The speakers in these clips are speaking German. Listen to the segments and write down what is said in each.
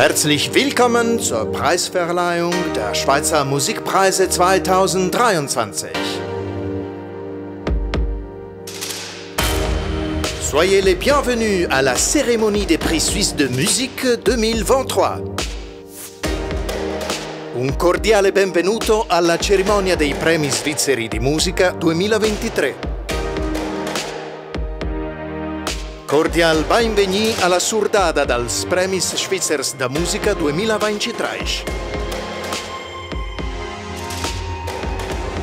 Herzlich willkommen zur Preisverleihung der Schweizer Musikpreise 2023. Soyez les bienvenus à la cérémonie des prix suisses de musique 2023. Un cordiale benvenuto alla cerimonia dei premi svizzeri di musica 2023. Cordial bienvenue alla Surdada dals Premis Schweizers da Musica 2023.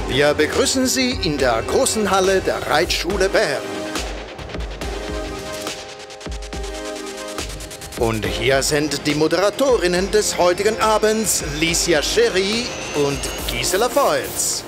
Wir begrüßen Sie in der großen Halle der Reitschule Bern. Und hier sind die Moderatorinnen des heutigen Abends, Licia Sherry und Gisela Feutz.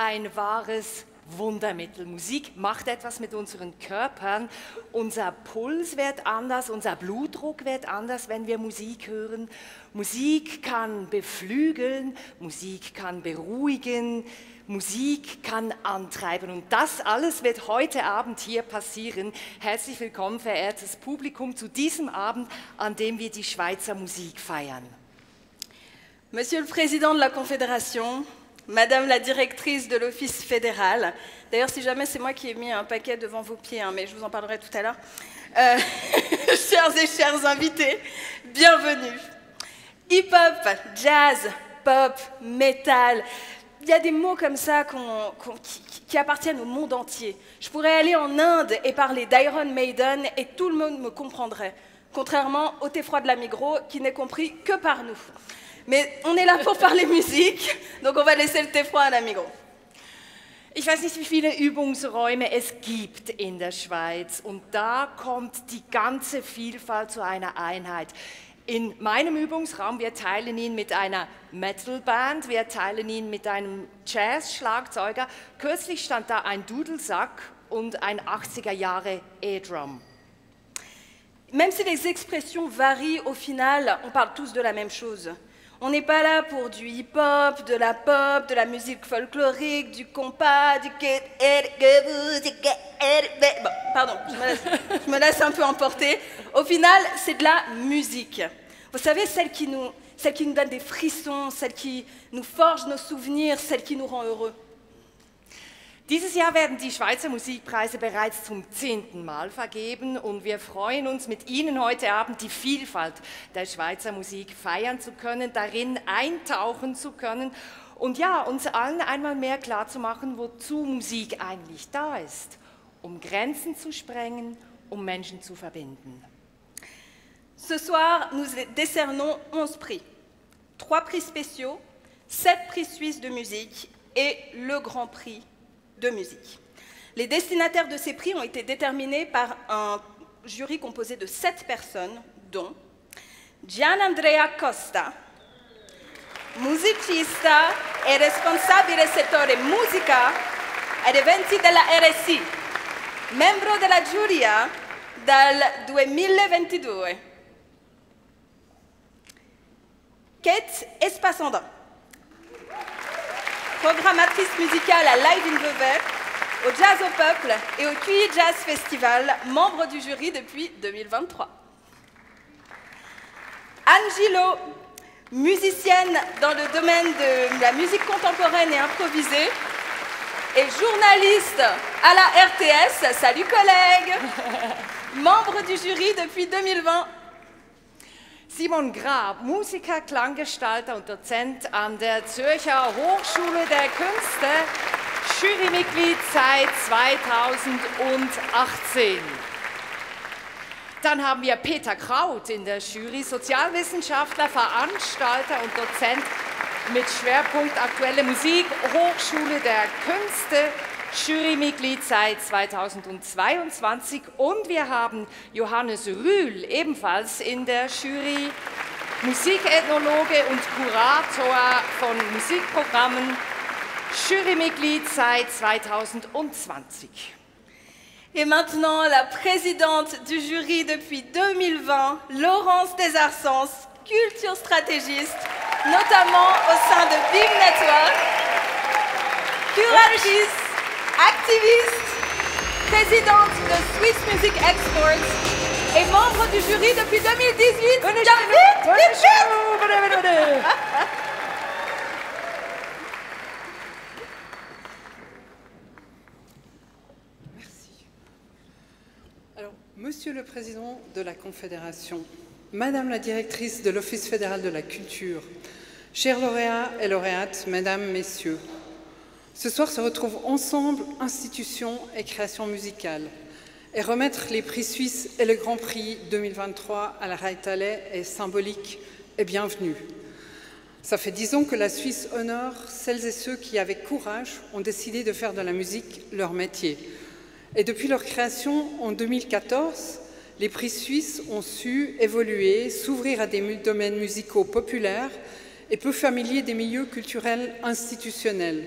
Ein wahres Wundermittel. Musik macht etwas mit unseren Körpern. Unser Puls wird anders, unser Blutdruck wird anders, wenn wir Musik hören. Musik kann beflügeln, Musik kann beruhigen, Musik kann antreiben. Und das alles wird heute Abend hier passieren. Herzlich willkommen, verehrtes Publikum, zu diesem Abend, an dem wir die Schweizer Musik feiern. Monsieur le Président de la Confédération, Madame la Directrice de l'Office fédéral, d'ailleurs si jamais c'est moi qui ai mis un paquet devant vos pieds, hein, mais je vous en parlerai tout à l'heure, euh, chers et chers invités, bienvenue. Hip-hop, jazz, pop, metal, il y a des mots comme ça qui, appartiennent au monde entier. Je pourrais aller en Inde et parler d'Iron Maiden et tout le monde me comprendrait, contrairement au thé de la Migros qui n'est compris que par nous. Mais on est là pour parler musique, donc on va laisser le thé froid à la Migros. Ich weiß nicht, wie viele Übungsräume es gibt in der Schweiz und da kommt die ganze Vielfalt zu einer Einheit. In meinem Übungsraum, wir teilen ihn mit einer Metalband, wir teilen ihn mit einem Jazz-Schlagzeuger. Kürzlich stand da ein Dudelsack und ein 80er Jahre E-Drum. Même si les expressions varient, au final, on parle tous de la même chose. On n'est pas là pour du hip-hop, de la pop, de la musique folklorique, du compas, du... Bon, pardon, je me, laisse, je me laisse un peu emporter. Au final, c'est de la musique. Vous savez, celle qui, nous, celle qui nous donne des frissons, celle qui nous forge nos souvenirs, celle qui nous rend heureux. Dieses Jahr werden die Schweizer Musikpreise bereits zum zehnten Mal vergeben und wir freuen uns, mit Ihnen heute Abend die Vielfalt der Schweizer Musik feiern zu können, darin eintauchen zu können und ja, uns allen einmal mehr klarzumachen, wozu Musik eigentlich da ist, um Grenzen zu sprengen, um Menschen zu verbinden. Ce soir, nous décernons 11 prix. 3 prix spéciaux, 7 prix suisses de musique et le Grand Prix de musique. Les destinataires de ces prix ont été déterminés par un jury composé de 7 personnes, dont Gianandrea Costa, musicista e responsabile settore musica ed eventi della RSI, membro della giuria dal 2022. Kate programmatrice musicale à Live in Vevey, au Jazz au Peuple et au QI Jazz Festival, membre du jury depuis 2023. Anne Gillot, musicienne dans le domaine de la musique contemporaine et improvisée, et journaliste à la RTS. Salut collègues Membre du jury depuis 2020. Simon Grab, Musiker, Klanggestalter und Dozent an der Zürcher Hochschule der Künste, Jurymitglied seit 2018. Dann haben wir Peter Kraut in der Jury, Sozialwissenschaftler, Veranstalter und Dozent mit Schwerpunkt aktuelle Musik, Hochschule der Künste, Jurymitglied seit 2022 und wir haben Johannes Rühl ebenfalls in der Jury, Musikethnologe und Kurator von Musikprogrammen, Jurymitglied seit 2020. Et maintenant, la présidente du jury depuis 2020, Laurence Desarsens, culture stratégiste, notamment au sein de Big Network, curatrice, activiste, présidente de Swiss Music Exports et membre du jury depuis 2018. Venez Bien chez nous, vite, venez vite, chez vite. nous, venez, venez, venez. Alors, Monsieur le Président de la Confédération, Madame la Directrice de l'Office fédéral de la culture, chers lauréats et lauréates, Mesdames, Messieurs, ce soir se retrouvent ensemble institutions et créations musicales. Et remettre les prix suisses et le Grand Prix 2023 à la Reithalle est symbolique et bienvenue. Ça fait dix ans que la Suisse honore celles et ceux qui, avec courage, ont décidé de faire de la musique leur métier. Et depuis leur création en 2014, les prix suisses ont su évoluer, s'ouvrir à des domaines musicaux populaires et peu familiers des milieux culturels institutionnels.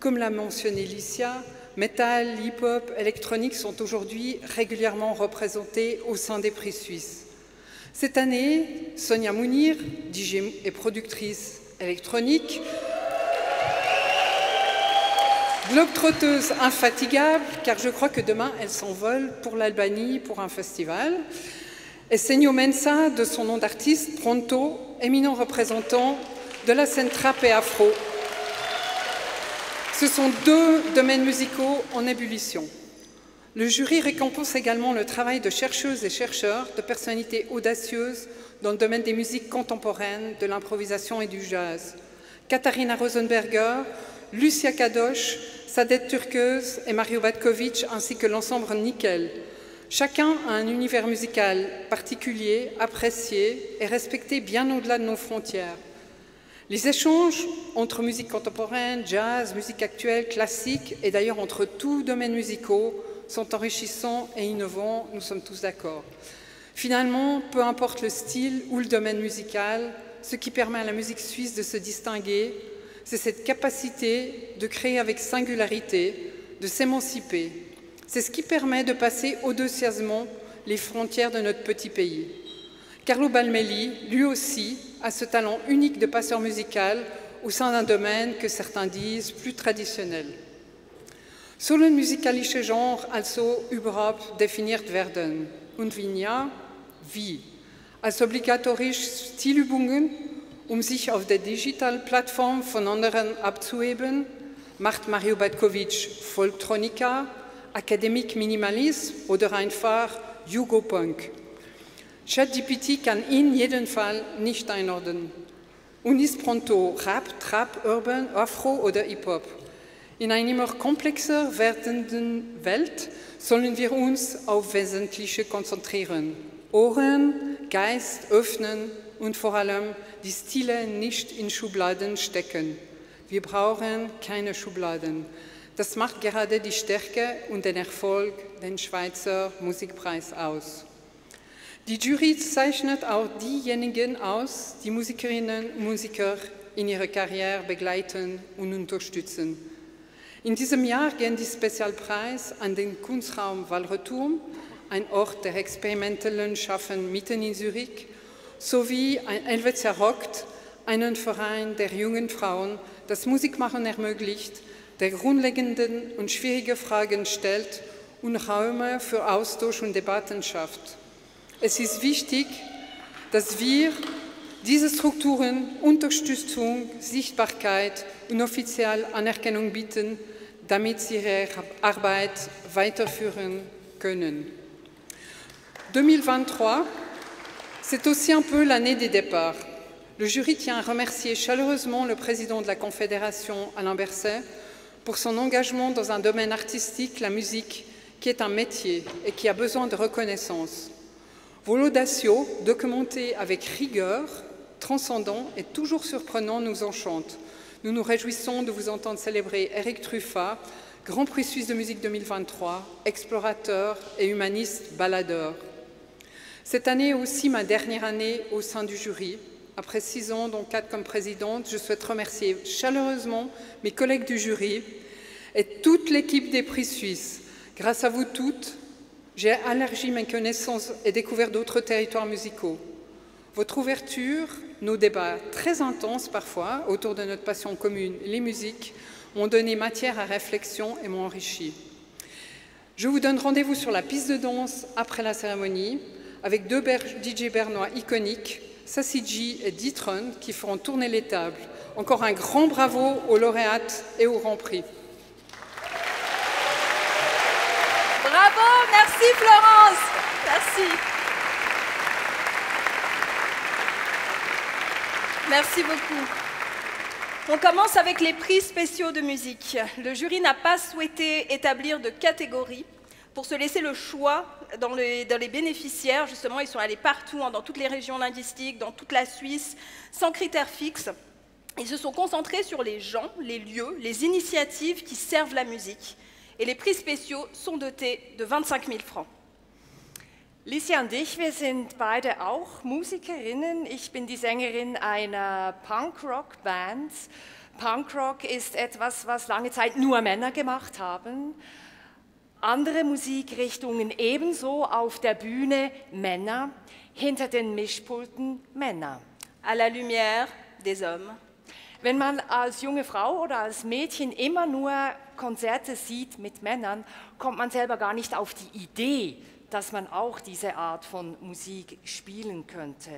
Comme l'a mentionné Licia, métal, hip-hop, électronique sont aujourd'hui régulièrement représentés au sein des prix suisses. Cette année, Sonia Mounir, DJ et productrice électronique, globe-trotteuse infatigable, car je crois que demain elle s'envole pour l'Albanie pour un festival, et Senio Mensa, de son nom d'artiste, Pronto, éminent représentant de la scène trap et afro. Ce sont deux domaines musicaux en ébullition. Le jury récompense également le travail de chercheuses et chercheurs, de personnalités audacieuses dans le domaine des musiques contemporaines, de l'improvisation et du jazz. Katharina Rosenberger, Lucia Kadosh, Sadet Turkeuse et Mario Batkovic, ainsi que l'ensemble Nickel. Chacun a un univers musical particulier, apprécié et respecté bien au-delà de nos frontières. Les échanges entre musique contemporaine, jazz, musique actuelle, classique et d'ailleurs entre tous domaines musicaux sont enrichissants et innovants, nous sommes tous d'accord. Finalement, peu importe le style ou le domaine musical, ce qui permet à la musique suisse de se distinguer, c'est cette capacité de créer avec singularité, de s'émanciper. C'est ce qui permet de passer audacieusement les frontières de notre petit pays. Carlo Balmelli, lui aussi, a ce talent unique de passeur musical au sein d'un domaine que certains disent plus traditionnel. Sollen musikalische Genre also überhaupt definiert werden? Und wenn ja, wie? Als obligatorisch Stilübungen, um sich auf der Digitalplattform von anderen abzuheben, macht Mario Batkovic Folktronica, Akademik Minimalism oder einfach Jugopunk. ChatGPT kann ihn jedenfalls nicht einordnen. Und ist pronto Rap, Trap, Urban, Afro oder Hip-Hop. In einer immer komplexer werdenden Welt sollen wir uns auf Wesentliche konzentrieren. Ohren, Geist öffnen und vor allem die Stile nicht in Schubladen stecken. Wir brauchen keine Schubladen. Das macht gerade die Stärke und den Erfolg den Schweizer Musikpreis aus. Die Jury zeichnet auch diejenigen aus, die Musikerinnen und Musiker in ihrer Karriere begleiten und unterstützen. In diesem Jahr gehen die Spezialpreis an den Kunstraum Walreturm, ein Ort der experimentellen Schaffen mitten in Zürich, sowie ein Helvetia Rockt, einen Verein der jungen Frauen, das Musikmachen ermöglicht, der grundlegenden und schwierige Fragen stellt und Räume für Austausch und Debatten schafft. Es ist wichtig, dass wir diese Strukturen Unterstützung, Sichtbarkeit und offizielle Anerkennung bieten, damit sie ihre Arbeit weiterführen können. 2023, c'est aussi un peu l'année des départs. Le jury tient à remercier chaleureusement le président de la Confédération, Alain Berset, pour son engagement dans un domaine artistique, la musique, qui est un métier et qui a besoin de reconnaissance. Vos laudatio, documentés avec rigueur, transcendants et toujours surprenants, nous enchantent. Nous nous réjouissons de vous entendre célébrer Eric Truffat, Grand Prix Suisse de musique 2023, explorateur et humaniste baladeur. Cette année est aussi ma dernière année au sein du jury. Après six ans, dont quatre comme présidente, je souhaite remercier chaleureusement mes collègues du jury et toute l'équipe des prix suisses. Grâce à vous toutes, j'ai élargi mes connaissances et découvert d'autres territoires musicaux. Votre ouverture, nos débats très intenses parfois autour de notre passion commune, les musiques, m'ont donné matière à réflexion et m'ont enrichi. Je vous donne rendez-vous sur la piste de danse après la cérémonie avec deux DJ bernois iconiques, Sassiji et Ditron, qui feront tourner les tables. Encore un grand bravo aux lauréates et au Grand Prix. Bravo, merci Florence. Merci. Merci beaucoup. On commence avec les prix spéciaux de musique. Le jury n'a pas souhaité établir de catégorie pour se laisser le choix dans les, bénéficiaires. Justement, ils sont allés partout, hein, dans toutes les régions linguistiques, dans toute la Suisse, sans critères fixes. Ils se sont concentrés sur les gens, les lieux, les initiatives qui servent la musique. Et les prix spéciaux sont dotés de 25 000 francs. Lisi und ich, wir sind beide auch Musikerinnen. Ich bin die Sängerin einer Punkrock-Band. Punkrock ist etwas, was lange Zeit nur Männer gemacht haben. Andere Musikrichtungen ebenso auf der Bühne Männer, hinter den Mischpulten Männer. À la lumière des hommes. Wenn man als junge Frau oder als Mädchen immer nur Konzerte sieht mit Männern, kommt man selber gar nicht auf die Idee, dass man auch diese Art von Musik spielen könnte.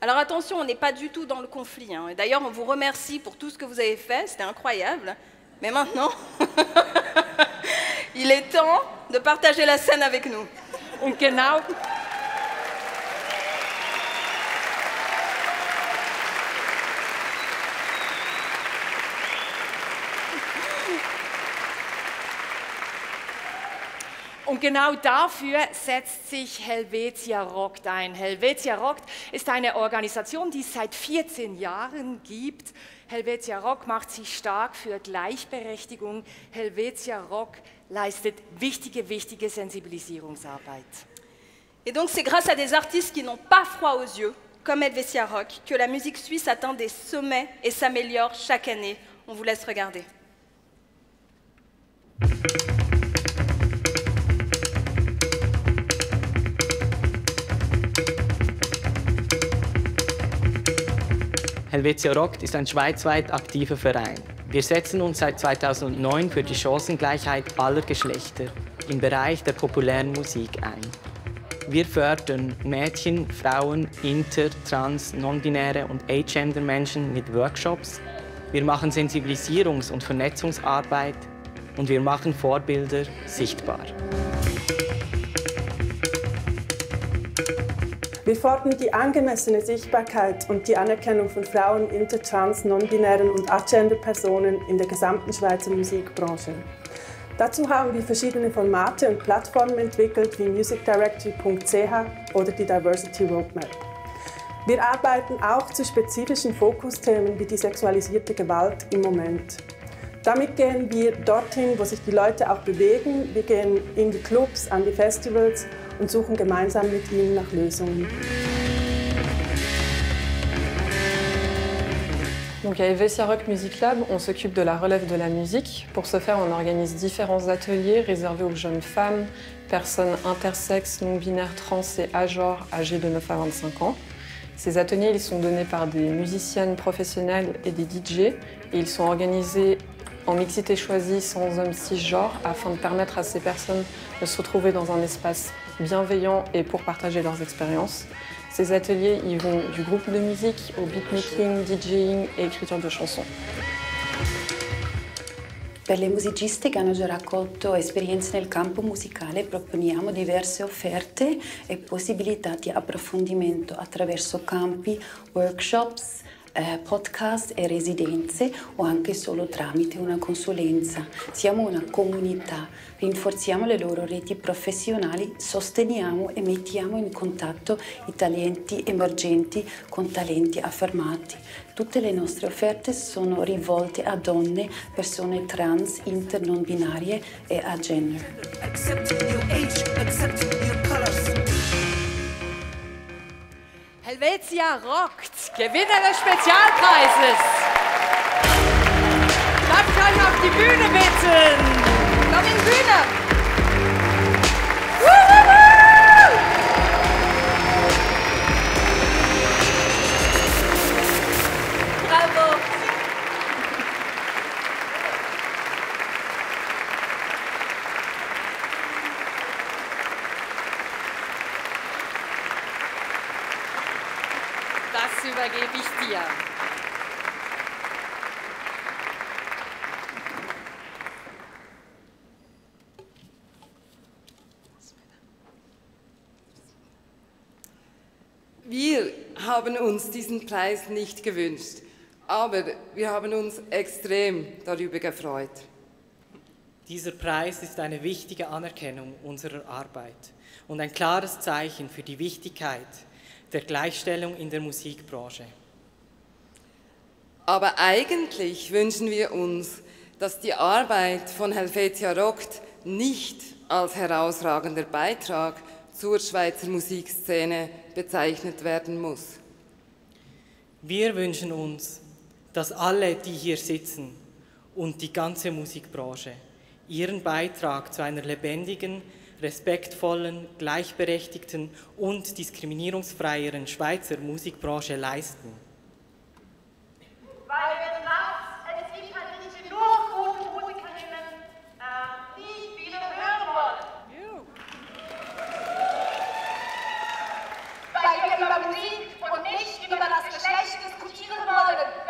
Alors attention, on n'est pas du tout dans le conflit. Hein. D'ailleurs, on vous remercie pour tout ce que vous avez fait, c'était incroyable. Mais maintenant, il est temps de partager la scène avec nous. Und genau, Und genau dafür setzt sich Helvetia Rockt ein. Helvetia Rockt ist eine Organisation, die es seit 14 Jahren gibt. Helvetia Rock macht sich stark für Gleichberechtigung. Helvetia Rock leistet wichtige, wichtige Sensibilisierungsarbeit. Et donc c'est grâce à des artistes qui n'ont pas froid aux yeux, comme Helvetia Rock, que la musique suisse atteint des sommets et s'améliore chaque année. On vous laisse regarder. Helvetia Rockt ist ein schweizweit aktiver Verein. Wir setzen uns seit 2009 für die Chancengleichheit aller Geschlechter im Bereich der populären Musik ein. Wir fördern Mädchen, Frauen, Inter, Trans, Non-Binäre und Agender-Menschen mit Workshops. Wir machen Sensibilisierungs- und Vernetzungsarbeit und wir machen Vorbilder sichtbar. Wir fordern die angemessene Sichtbarkeit und die Anerkennung von Frauen, Intertrans, Non-Binären und Agender-Personen in der gesamten Schweizer Musikbranche. Dazu haben wir verschiedene Formate und Plattformen entwickelt, wie musicdirectory.ch oder die Diversity Roadmap. Wir arbeiten auch zu spezifischen Fokusthemen wie die sexualisierte Gewalt im Moment. Damit gehen wir dorthin, wo sich die Leute auch bewegen. Wir gehen in die Clubs, an die Festivals und suchen gemeinsam mit ihnen nach Lösungen. Donc à Evesia Rock Music Lab, on s'occupe de la relève de la musique. Pour ce faire, on organise différents ateliers réservés aux jeunes femmes, personnes intersexes, non-binaires, trans et agenres âgées de 9 à 25 ans. Ces ateliers ils sont donnés par des musiciennes professionnelles et des DJ ils sont organisés en mixité choisie sans homme cisgenre afin de permettre à ces personnes de se retrouver dans un espace bienveillant et pour partager leurs expériences. Ces ateliers ils vont du groupe de musique au beatmaking, DJing et écriture de chansons. Per le musiciste che hanno già raccolto esperienze nel campo musicale proponiamo diverse offerte e possibilità di approfondimento attraverso campi, workshops, eh, podcast e residenze o anche solo tramite una consulenza. Siamo una comunità, rinforziamo le loro reti professionali, sosteniamo e mettiamo in contatto i talenti emergenti con talenti affermati. Tutte le nostre offerte sono rivolte a donne, persone trans, inter non binarie e a gender. Helvetia rockt, Gewinner des Spezialpreises. Darf ich euch auf die Bühne bitten? Coming green up. Haben uns diesen Preis nicht gewünscht, aber wir haben uns extrem darüber gefreut. Dieser Preis ist eine wichtige Anerkennung unserer Arbeit und ein klares Zeichen für die Wichtigkeit der Gleichstellung in der Musikbranche. Aber eigentlich wünschen wir uns, dass die Arbeit von Helvetia Rockt nicht als herausragender Beitrag zur Schweizer Musikszene bezeichnet werden muss. Wir wünschen uns, dass alle, die hier sitzen und die ganze Musikbranche ihren Beitrag zu einer lebendigen, respektvollen, gleichberechtigten und diskriminierungsfreieren Schweizer Musikbranche leisten. Weil wir sagen, es gibt halt nicht nur gute Musikerinnen, äh, die viele hören wollen. Weil wir über Musik 이런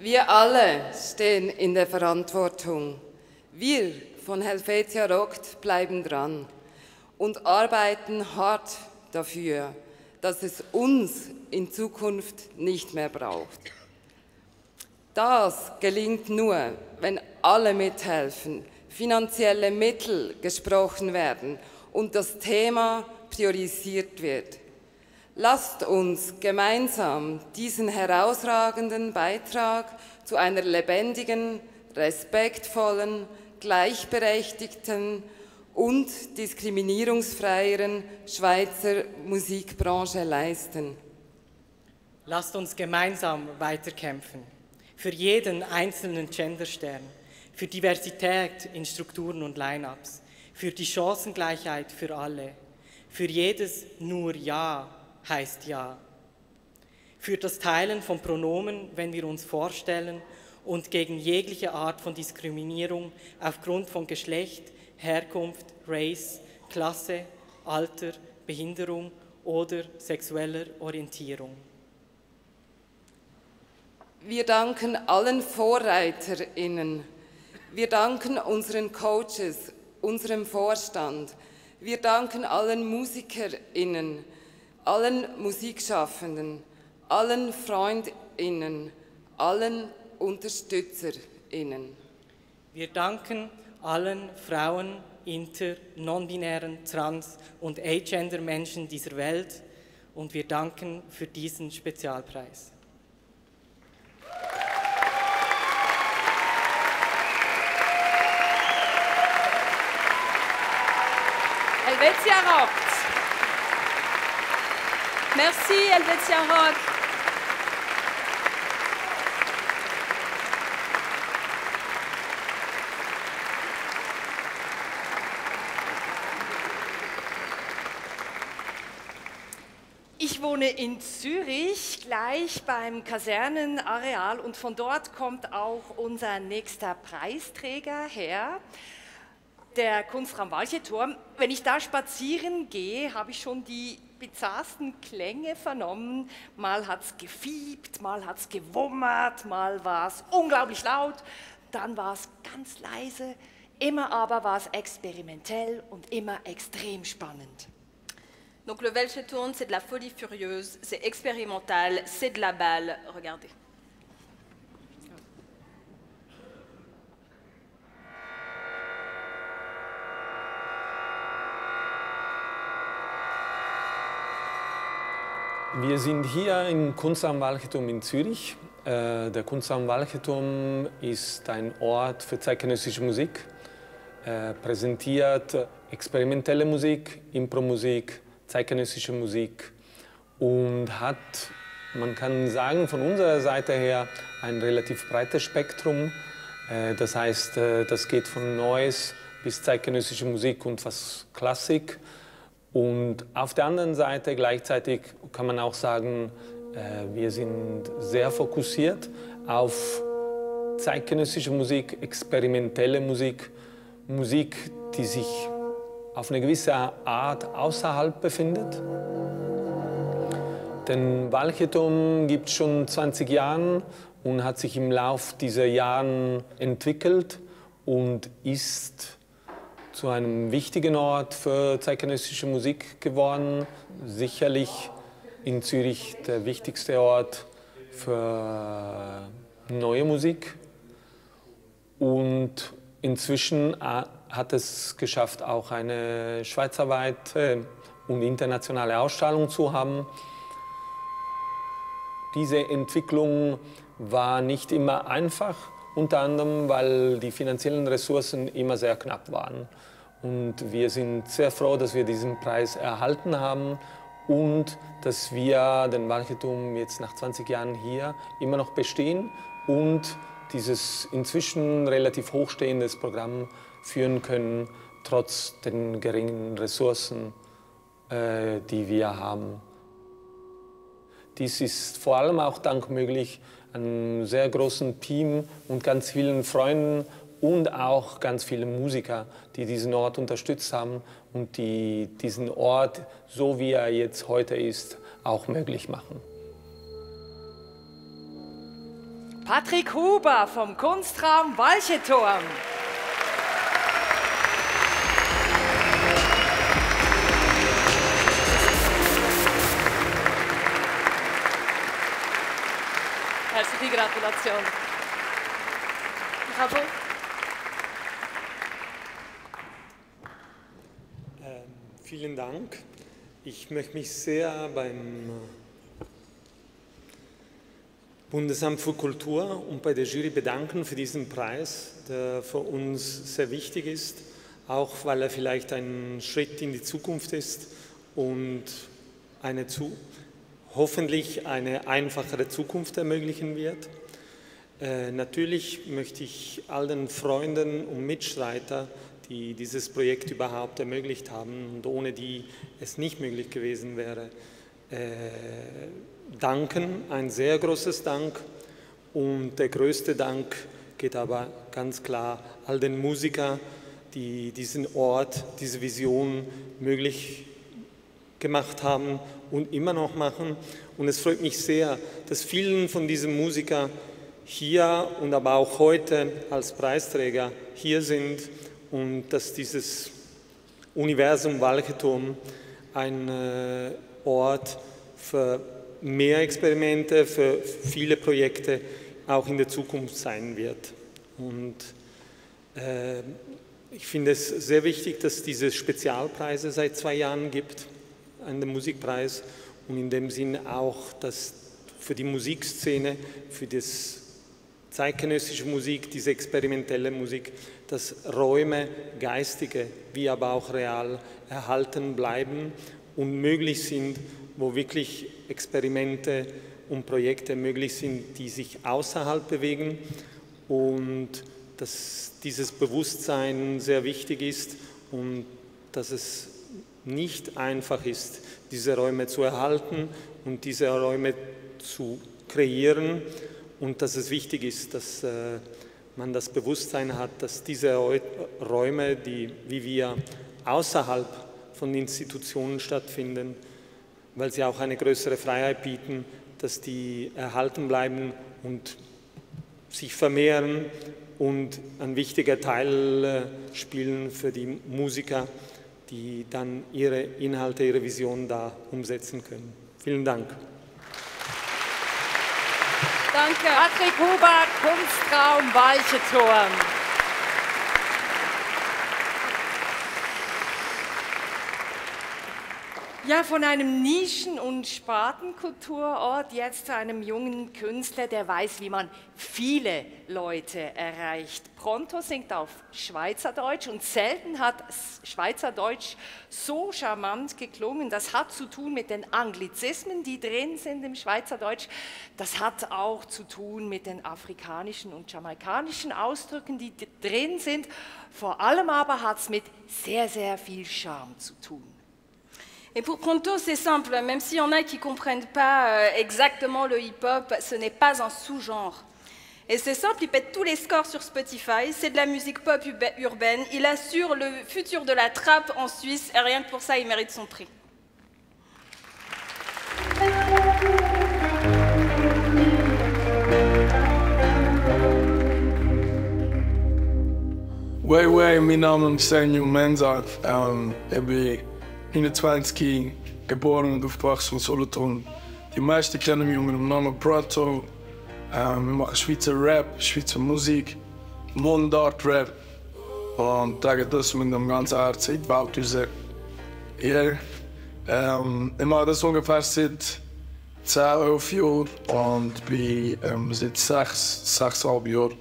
Wir alle stehen in der Verantwortung. Wir von Helvetia Rockt bleiben dran und arbeiten hart dafür, dass es uns in Zukunft nicht mehr braucht. Das gelingt nur, wenn alle mithelfen, finanzielle Mittel gesprochen werden und das Thema priorisiert wird. Lasst uns gemeinsam diesen herausragenden Beitrag zu einer lebendigen, respektvollen, gleichberechtigten und diskriminierungsfreieren Schweizer Musikbranche leisten. Lasst uns gemeinsam weiterkämpfen. Für jeden einzelnen Genderstern, für Diversität in Strukturen und Line-ups, für die Chancengleichheit für alle, für jedes nur Ja heißt Ja, für das Teilen von Pronomen, wenn wir uns vorstellen und gegen jegliche Art von Diskriminierung aufgrund von Geschlecht, Herkunft, Race, Klasse, Alter, Behinderung oder sexueller Orientierung. Wir danken allen VorreiterInnen. Wir danken unseren Coaches, unserem Vorstand. Wir danken allen MusikerInnen, allen Musikschaffenden, allen FreundInnen, allen UnterstützerInnen. Wir danken allen Frauen, inter, non-binären, trans- und agender-Menschen dieser Welt und wir danken für diesen Spezialpreis. Helvetia rockt. Merci Helvetia Rock. Ich wohne in Zürich, gleich beim Kasernenareal und von dort kommt auch unser nächster Preisträger her, der Kunstraum Walcheturm. Wenn ich da spazieren gehe, habe ich schon die bizarrsten Klänge vernommen. Mal hat es gefiebt, mal hat es gewummert, mal war es unglaublich laut, dann war es ganz leise. Immer aber war es experimentell und immer extrem spannend. Donc le Welche Tourne, c'est de la folie furieuse, c'est expérimental, c'est de la balle. Regardez. Wir sind hier im Kunstraum Walcheturm in Zürich. Äh, Der Kunstraum Walcheturm ist ein Ort für zeitgenössische Musik. Er präsentiert experimentelle Musik, Impromusik, zeitgenössische Musik und hat Man kann sagen, von unserer Seite her ein relativ breites Spektrum. Äh, das heißt, äh, das geht von Neues bis zeitgenössische Musik und was Klassik. Und auf der anderen Seite gleichzeitig kann man auch sagen, äh, wir sind sehr fokussiert auf zeitgenössische Musik, experimentelle Musik, Musik, die sich auf eine gewisse Art außerhalb befindet. Den Walchetum gibt es schon 20 Jahre und hat sich im Lauf dieser Jahre entwickelt und ist zu einem wichtigen Ort für zeitgenössische Musik geworden. Sicherlich in Zürich der wichtigste Ort für neue Musik. Und inzwischen äh, hat es geschafft, auch eine schweizerweite und internationale Ausstrahlung zu haben. Diese Entwicklung war nicht immer einfach, unter anderem, weil die finanziellen Ressourcen immer sehr knapp waren. Und wir sind sehr froh, dass wir diesen Preis erhalten haben und dass wir den Walchetum jetzt nach 20 Jahren hier immer noch bestehen und dieses inzwischen relativ hochstehendes Programm führen können, trotz den geringen Ressourcen, äh, die wir haben. Dies ist vor allem auch dank möglich einem sehr großen Team und ganz vielen Freunden und auch ganz vielen Musiker, die diesen Ort unterstützt haben und die diesen Ort, so wie er jetzt heute ist, auch möglich machen. Patrick Huber vom Kunstraum Walcheturm. Herzliche Gratulation. Bravo. Vielen Dank. Ich möchte mich sehr beim äh, Bundesamt für Kultur und bei der Jury bedanken für diesen Preis, der für uns sehr wichtig ist, auch weil er vielleicht ein Schritt in die Zukunft ist und eine zu hoffentlich eine einfachere Zukunft ermöglichen wird. Äh, natürlich möchte ich all den Freunden und Mitstreiter, die dieses Projekt überhaupt ermöglicht haben und ohne die es nicht möglich gewesen wäre, äh, danken. Ein sehr großes Dank und der größte Dank geht aber ganz klar all den Musikern, die diesen Ort, diese Vision möglich gemacht haben und immer noch machen. Und es freut mich sehr, dass vielen von diesen Musikern hier und aber auch heute als Preisträger hier sind und dass dieses Universum Walcheturm ein äh, Ort für mehr Experimente, für viele Projekte auch in der Zukunft sein wird. Und äh, ich finde es sehr wichtig, dass es diese Spezialpreise seit zwei Jahren gibt an den Musikpreis und in dem Sinn auch, dass für die Musikszene, für das zeitgenössische Musik, diese experimentelle Musik, dass Räume, geistige wie aber auch real erhalten bleiben und möglich sind, wo wirklich Experimente und Projekte möglich sind, die sich außerhalb bewegen und dass dieses Bewusstsein sehr wichtig ist und dass es nicht einfach ist, diese Räume zu erhalten und diese Räume zu kreieren und dass es wichtig ist, dass äh, man das Bewusstsein hat, dass diese Räume, die wie wir außerhalb von Institutionen stattfinden, weil sie auch eine größere Freiheit bieten, dass die erhalten bleiben und sich vermehren und ein wichtiger Teil äh, spielen für die Musiker, die dann ihre Inhalte, ihre Vision da umsetzen können. Vielen Dank. Danke. Patrick Huber, Kunstraum Weicheturm. Ja, von einem Nischen- und Spartenkulturort jetzt zu einem jungen Künstler, der weiß, wie man viele Leute erreicht. Pronto singt auf Schweizerdeutsch und selten hat Schweizerdeutsch so charmant geklungen. Das hat zu tun mit den Anglizismen, die drin sind im Schweizerdeutsch. Das hat auch zu tun mit den afrikanischen und jamaikanischen Ausdrücken, die drin sind. Vor allem aber hat es mit sehr, sehr viel Charme zu tun. Et pour Pronto, c'est simple, même s'il y en a qui ne comprennent pas euh, exactement le hip-hop, ce n'est pas un sous-genre. Et c'est simple, il pète tous les scores sur Spotify, c'est de la musique pop urbaine, il assure le futur de la trappe en Suisse, et rien que pour ça, il mérite son prix. 21 geboren und aufgewachsen in Solothurn. Die meisten kennen mich unter dem Namen Prato. Ähm, wir machen Schweizer Rap, Schweizer Musik, Mundart-Rap. Und trage das mit dem ganzen Herzen in die Welt raus. Hier. Ähm, ich mache das ungefähr seit 10, 11 Jahren und bin ähm, seit 6, 6,5 Jahren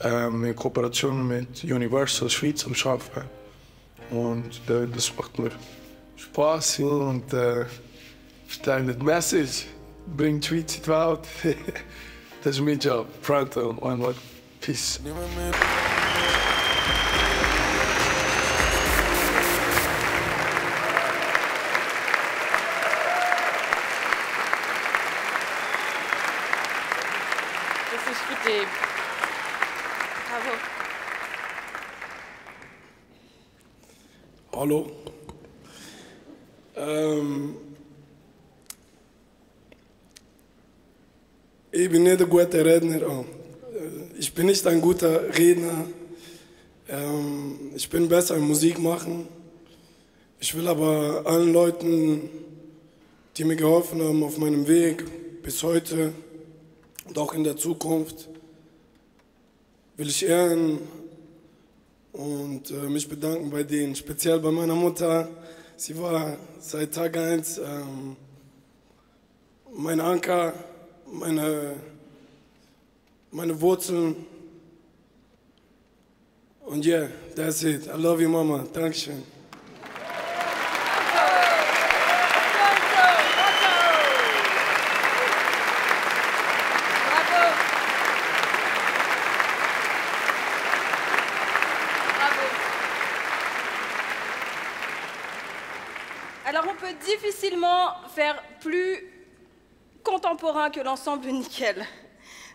ähm, in Kooperation mit Universal Schweiz am Arbeiten. Und äh, das macht mir Spaß und äh, verteilt die Message, in die Welt. das ist mein Job. Pronto, one word. Peace. Hallo. Ähm, ich bin nicht ein guter Redner. oh. Äh, Ich bin nicht ein guter Redner. Ähm, ich bin besser im Musik machen. Ich will aber allen Leuten, die mir geholfen haben auf meinem Weg bis heute und auch in der Zukunft, will ich ehren und äh, mich bedanken bei denen, speziell bei meiner Mutter. Sie war seit Tag 1 ähm, mein Anker, meine, meine Wurzeln. Und yeah, that's it. I love you, Mama. Dankeschön. Que l'ensemble Nickel.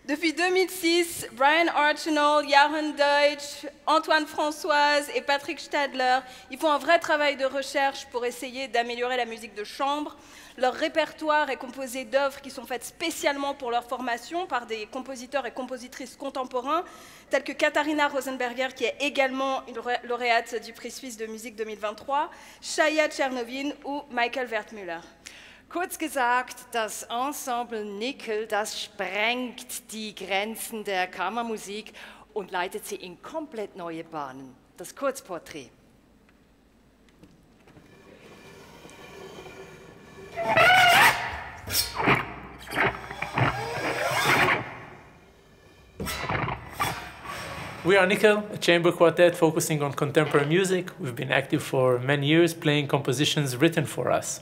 Depuis 2006, Brian Archinal, Johan Deutsch, Antoine Françoise et Patrick Stadler, ils font un vrai travail de recherche pour essayer d'améliorer la musique de chambre. Leur répertoire est composé d'œuvres qui sont faites spécialement pour leur formation par des compositeurs et compositrices contemporains, tels que Katharina Rosenberger, qui est également une lauréate du prix suisse de musique 2023, Shaya Tchernovin ou Michael Wertmüller. Kurz gesagt, das Ensemble Nickel, das sprengt die Grenzen der Kammermusik und leitet sie in komplett neue Bahnen. Das Kurzporträt. We are Nickel, a chamber quartet focusing on contemporary music. We've been active for many years, playing compositions written for us.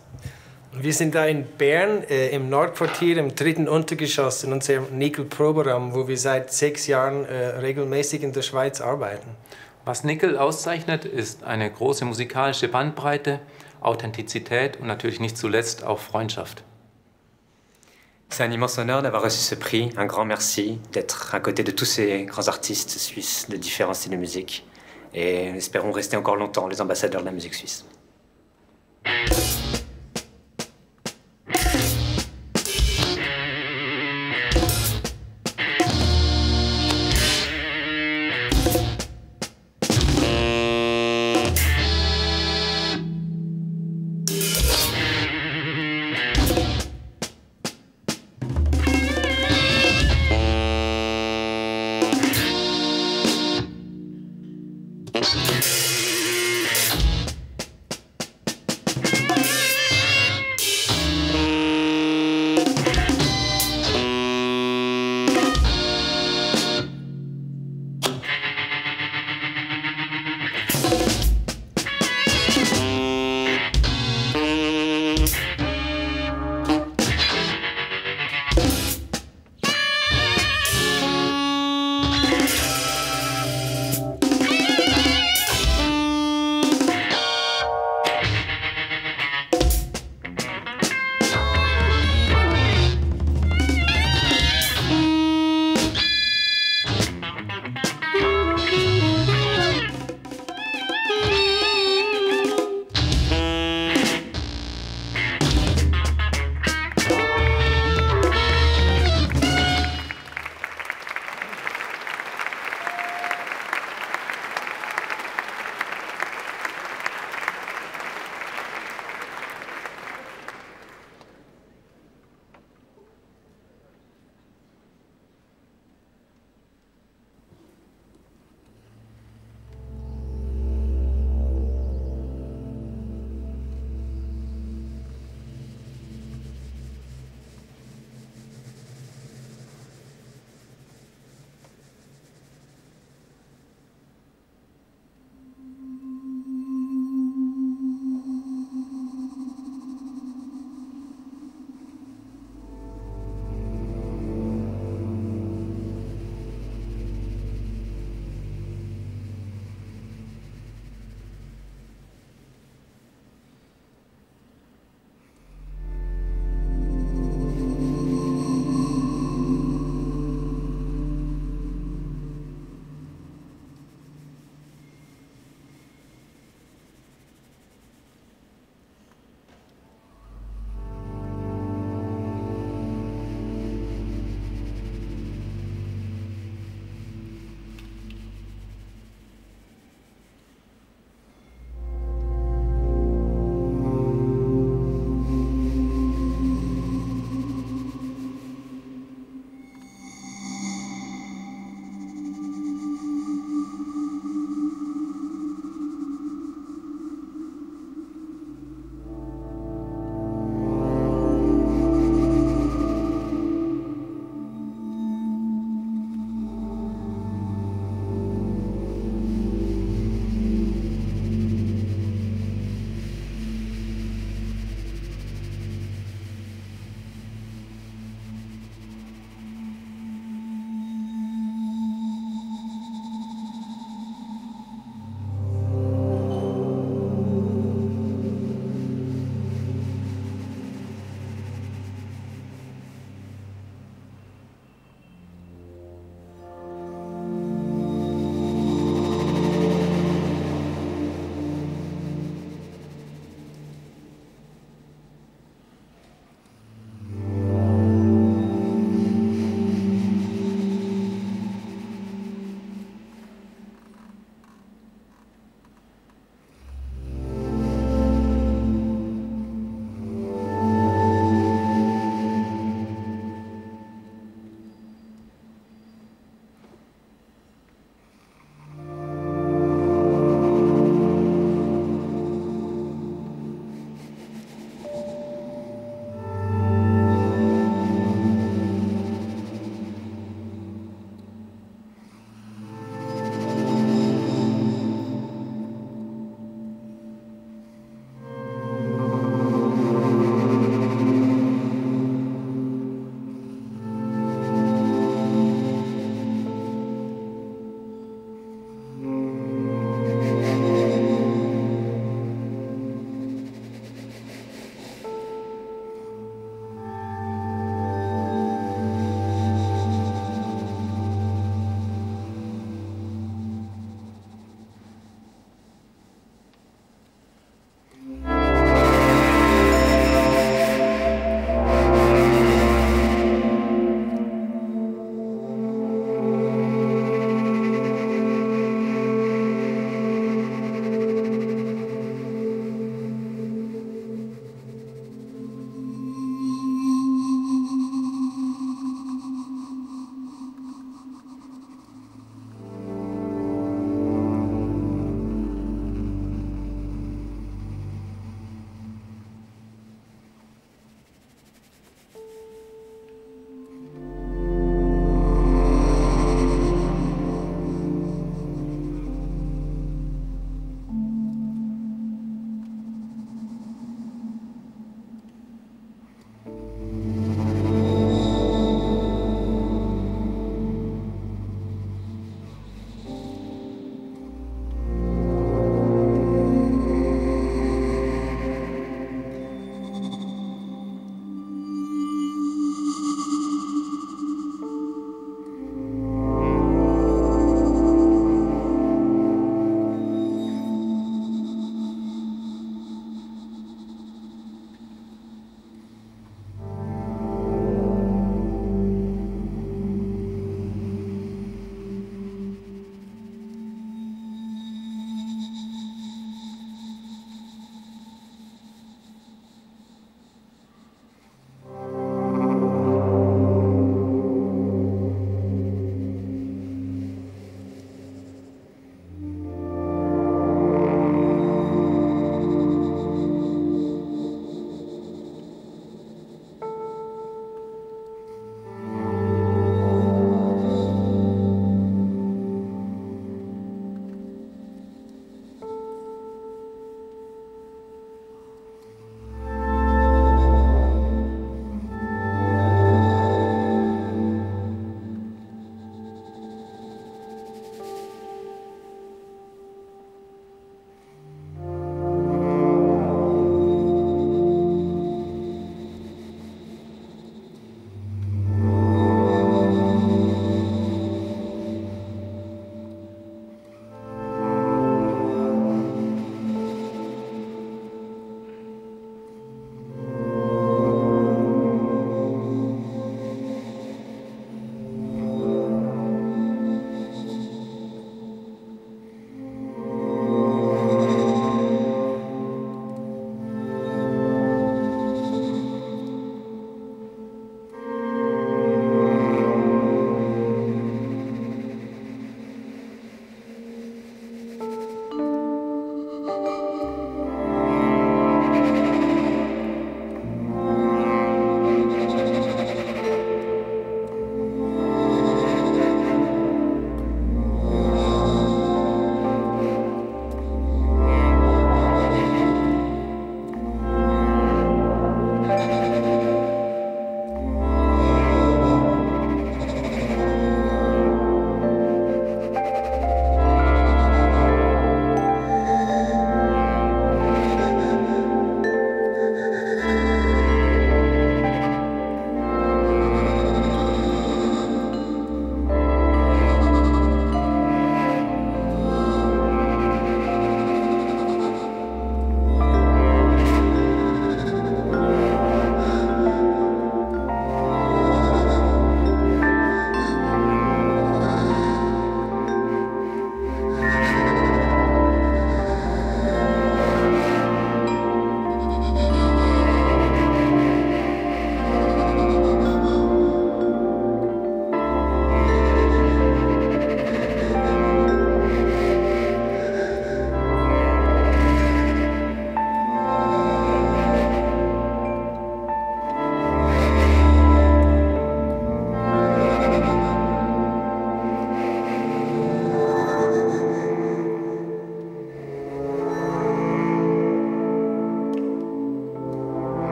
Wir sind da in Bern äh, im Nordquartier im dritten Untergeschoss in unserem Nickel-Proberaum, wo wir seit sechs Jahren äh, regelmäßig in der Schweiz arbeiten. Was Nickel auszeichnet, ist eine große musikalische Bandbreite, Authentizität und natürlich nicht zuletzt auch Freundschaft. C'est un immense honneur d'avoir reçu ce prix. Un grand merci d'être à côté de tous ces grands artistes suisses de différents styles de musique. Et espérons rester encore longtemps les ambassadeurs de la musique suisse.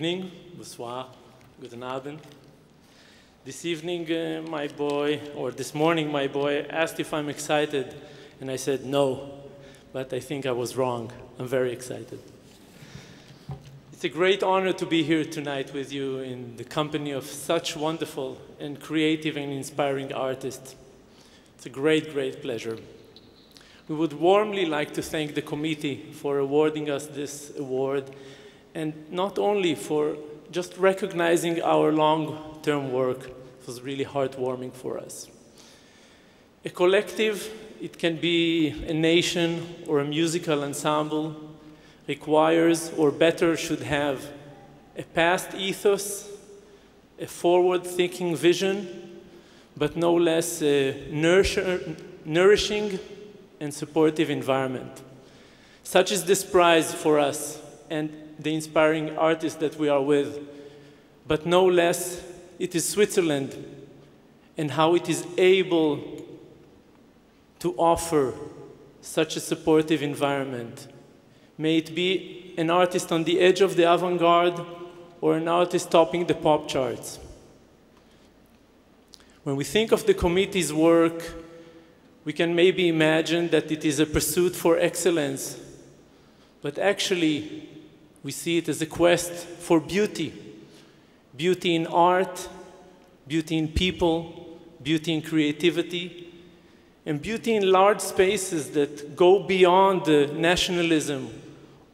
Evening, bonsoir, guten Abend. This evening, uh, my boy, or this morning, my boy asked if I'm excited, and I said no, but I think I was wrong. I'm very excited. It's a great honor to be here tonight with you in the company of such wonderful and creative and inspiring artists. It's a great, great pleasure. We would warmly like to thank the committee for awarding us this award and not only for just recognizing our long term work, it was really heartwarming for us. A collective, it can be a nation or a musical ensemble, requires, or better, should have a past ethos, a forward thinking vision, but no less a nourishing and supportive environment. Such is this prize for us and the inspiring artists that we are with, but no less it is Switzerland and how it is able to offer such a supportive environment. May it be an artist on the edge of the avant garde or an artist topping the pop charts. When we think of the committee's work, we can maybe imagine that it is a pursuit for excellence, but actually, we see it as a quest for beauty beauty in art, beauty in people, beauty in creativity, and beauty in large spaces that go beyond the nationalism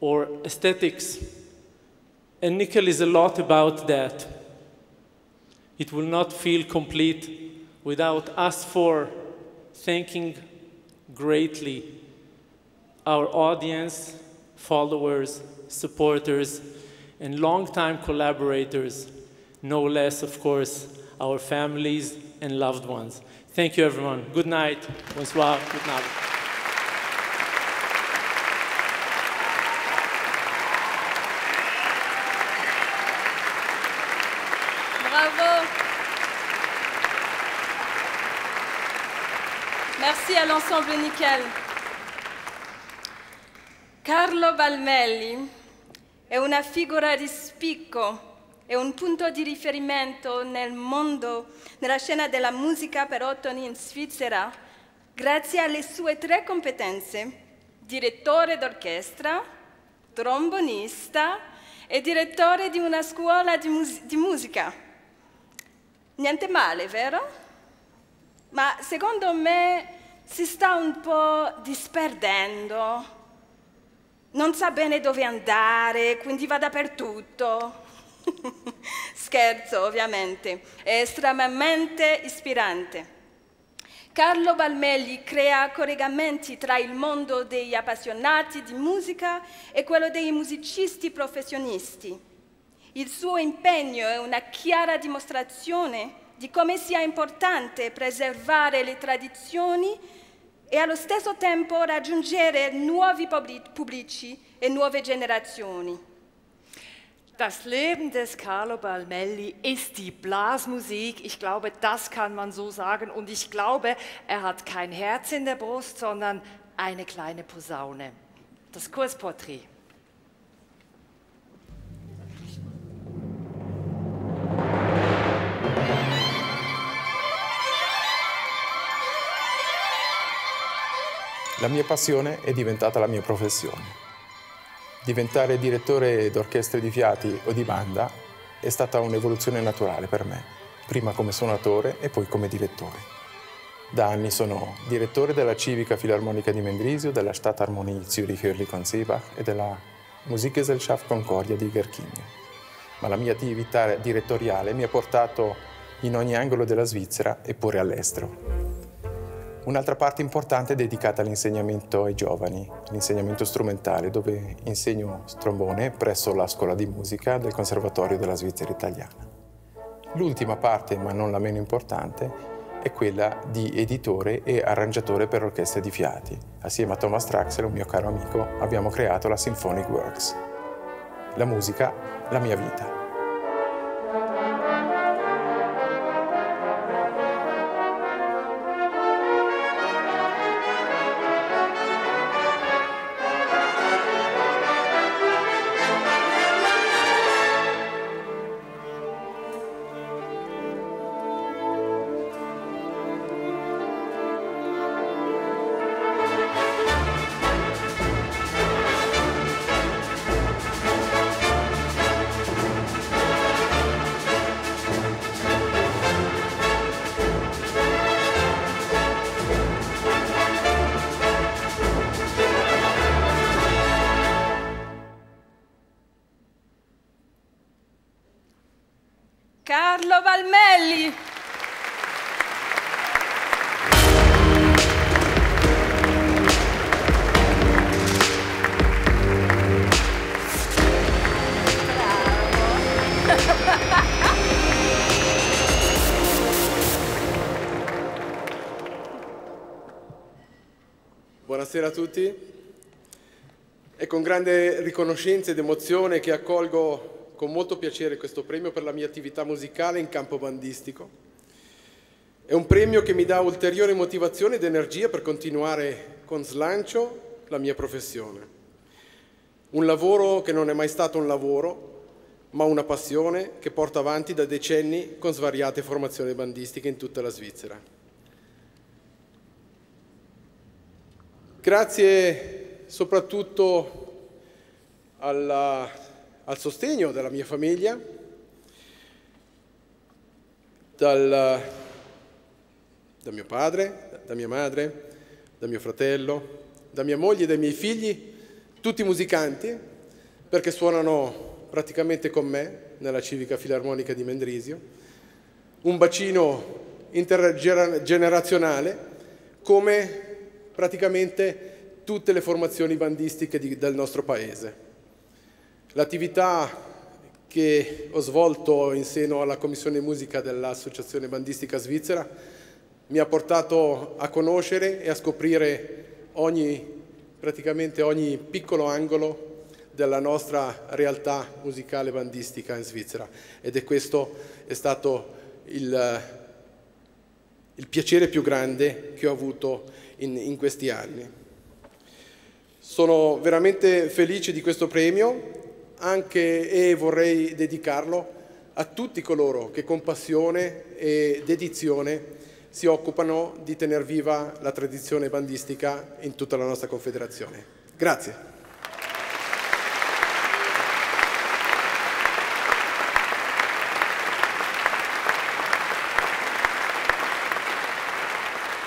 or aesthetics. And Nickel is a lot about that. It will not feel complete without us for thanking greatly our audience, followers, supporters, and longtime collaborators, no less, of course, our families and loved ones. Thank you, everyone. Good night. Bonsoir. Good night. Bravo. Merci à l'ensemble Nickel. Carlo Balmelli è una figura di spicco e un punto di riferimento nel mondo, nella scena della musica per ottoni in Svizzera, grazie alle sue tre competenze, direttore d'orchestra, trombonista e direttore di una scuola di, mus- di musica. Niente male, vero? Ma secondo me si sta un po' disperdendo, non sa bene dove andare, quindi va dappertutto. Scherzo, ovviamente, è estremamente ispirante. Carlo Balmelli crea collegamenti tra il mondo degli appassionati di musica e quello dei musicisti professionisti. Il suo impegno è una chiara dimostrazione di come sia importante preservare le tradizioni e allo stesso tempo raggiungere nuovi pubblici e nuove generazioni. Das Leben des Carlo Balmelli ist die Blasmusik. Ich glaube, das kann man so sagen. Und ich glaube, er hat kein Herz in der Brust, sondern eine kleine Posaune. Das Kursporträt. La mia passione è diventata la mia professione. Diventare direttore d'orchestre di fiati o di banda è stata un'evoluzione naturale per me, prima come suonatore e poi come direttore. Da anni sono direttore della Civica Filarmonica di Mendrisio, della Stadtharmonie Zürich Hörli Konzebach e della Musikgesellschaft Concordia di Gerkingen. Ma la mia attività direttoriale mi ha portato in ogni angolo della Svizzera e pure all'estero. Un'altra parte importante è dedicata all'insegnamento ai giovani, l'insegnamento strumentale, dove insegno trombone presso la scuola di musica del Conservatorio della Svizzera Italiana. L'ultima parte, ma non la meno importante, è quella di editore e arrangiatore per orchestre di fiati. Assieme a Thomas Traxel, un mio caro amico, abbiamo creato la Symphonic Works. La musica, la mia vita. Buonasera a tutti. È con grande riconoscenza ed emozione che accolgo con molto piacere questo premio per la mia attività musicale in campo bandistico. È un premio che mi dà ulteriore motivazione ed energia per continuare con slancio la mia professione. Un lavoro che non è mai stato un lavoro, ma una passione che porto avanti da decenni con svariate formazioni bandistiche in tutta la Svizzera. Grazie soprattutto alla, al sostegno della mia famiglia, dal, da mio padre, da mia madre, da mio fratello, da mia moglie e dai miei figli, tutti musicanti, perché suonano praticamente con me nella Civica Filarmonica di Mendrisio. Un bacino intergenerazionale come praticamente tutte le formazioni bandistiche di, del nostro paese. L'attività che ho svolto in seno alla Commissione Musica dell'Associazione Bandistica Svizzera mi ha portato a conoscere e a scoprire ogni, praticamente ogni piccolo angolo della nostra realtà musicale bandistica in Svizzera ed è questo è stato il, il piacere più grande che ho avuto in, in questi anni. Sono veramente felice di questo premio anche e vorrei dedicarlo a tutti coloro che con passione e dedizione si occupano di tenere viva la tradizione bandistica in tutta la nostra confederazione. Grazie.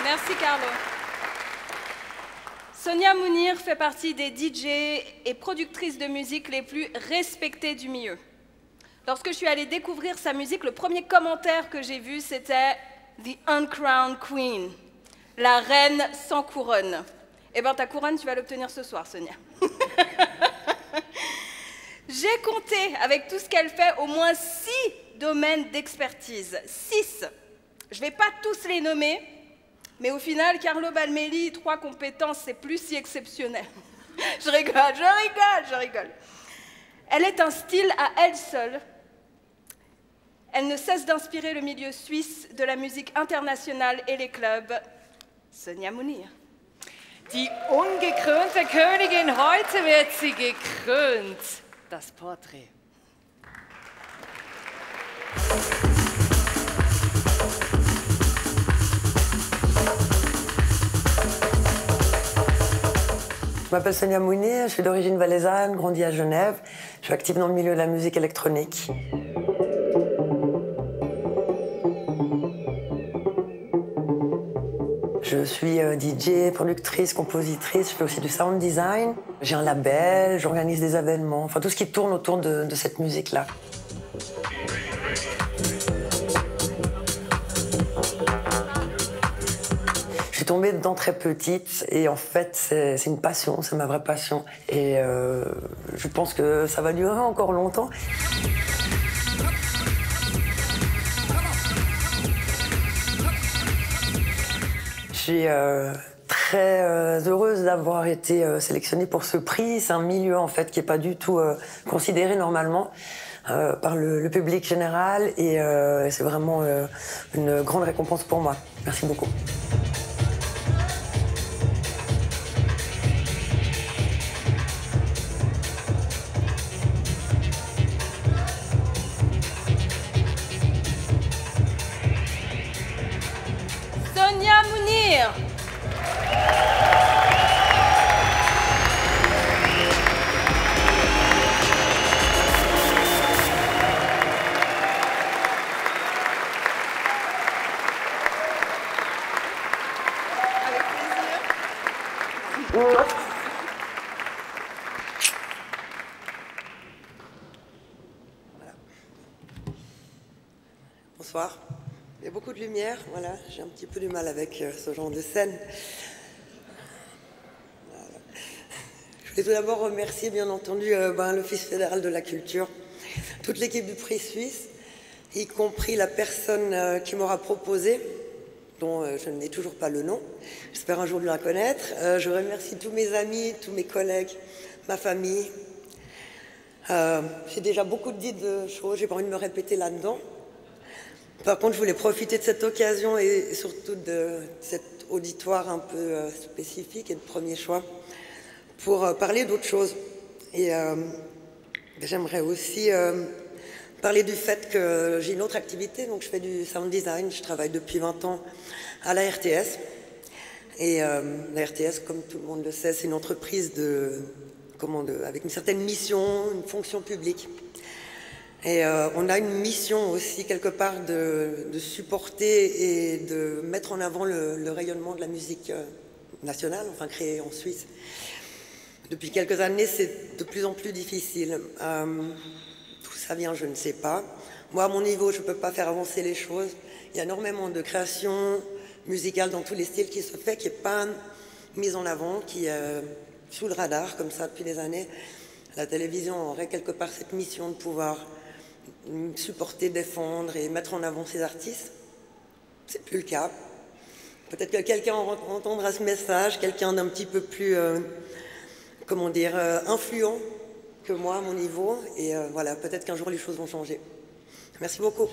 Merci Carlo. Sonia Mounir fait partie des DJ et productrices de musique les plus respectées du milieu. Lorsque je suis allée découvrir sa musique, le premier commentaire que j'ai vu, c'était The Uncrowned Queen, la reine sans couronne. Eh bien, ta couronne, tu vas l'obtenir ce soir, Sonia. j'ai compté, avec tout ce qu'elle fait, au moins six domaines d'expertise. Six. Je ne vais pas tous les nommer, mais au final, Carlo Balmelli, trois compétences, c'est plus si exceptionnel. je rigole, je rigole, je rigole. Elle est un style à elle seule. Elle ne cesse d'inspirer le milieu suisse de la musique internationale et les clubs. Sonia Mounir. Die ungekrönte Königin, heute wird sie gekrönt. Das Porträt. Je m'appelle Sonia Mounier, je suis d'origine valaisanne, grandi à Genève. Je suis active dans le milieu de la musique électronique. Je suis euh, DJ, productrice, compositrice, je fais aussi du sound design. J'ai un label, j'organise des événements, enfin tout ce qui tourne autour de cette musique-là. Tombée dedans très petite et en fait c'est une passion, c'est ma vraie passion. Et euh, je pense que ça va durer encore longtemps. Je suis euh, très euh, heureuse d'avoir été sélectionnée pour ce prix. C'est un milieu en fait qui n'est pas du tout considéré normalement par le, public général et c'est vraiment une grande récompense pour moi. Merci beaucoup. Voilà, j'ai un petit peu du mal avec euh, ce genre de scène. Je voulais tout d'abord remercier, bien entendu, euh, ben, l'Office fédéral de la culture, toute l'équipe du prix suisse, y compris la personne euh, qui m'aura proposé, dont je n'ai toujours pas le nom. J'espère un jour la connaître. Je remercie tous mes amis, tous mes collègues, ma famille. J'ai déjà beaucoup dit de choses, j'ai pas envie de me répéter là-dedans. Par contre, je voulais profiter de cette occasion et surtout de cet auditoire un peu euh, spécifique et de premier choix pour euh, parler d'autre chose. Et euh, j'aimerais aussi parler du fait que j'ai une autre activité, donc je fais du sound design, je travaille depuis 20 ans à la RTS. Et la RTS, comme tout le monde le sait, c'est une entreprise de- avec une certaine mission, une fonction publique. Et euh, on a une mission aussi quelque part de, de supporter et de mettre en avant le, le rayonnement de la musique euh, nationale, enfin créée en Suisse. Depuis quelques années, c'est de plus en plus difficile. Euh, D'où ça vient, je ne sais pas. Moi, à mon niveau, je ne peux pas faire avancer les choses. Il y a énormément de créations musicales dans tous les styles qui se fait, qui n'est pas mise en avant, qui est euh, sous le radar, comme ça, depuis des années. La télévision aurait quelque part cette mission de pouvoir supporter, défendre et mettre en avant ces artistes. C'est plus le cas. Peut-être que quelqu'un en- entendra ce message, quelqu'un d'un petit peu plus, euh, comment dire, euh, influent que moi à mon niveau. Et euh, voilà, peut-être qu'un jour les choses vont changer. Merci beaucoup.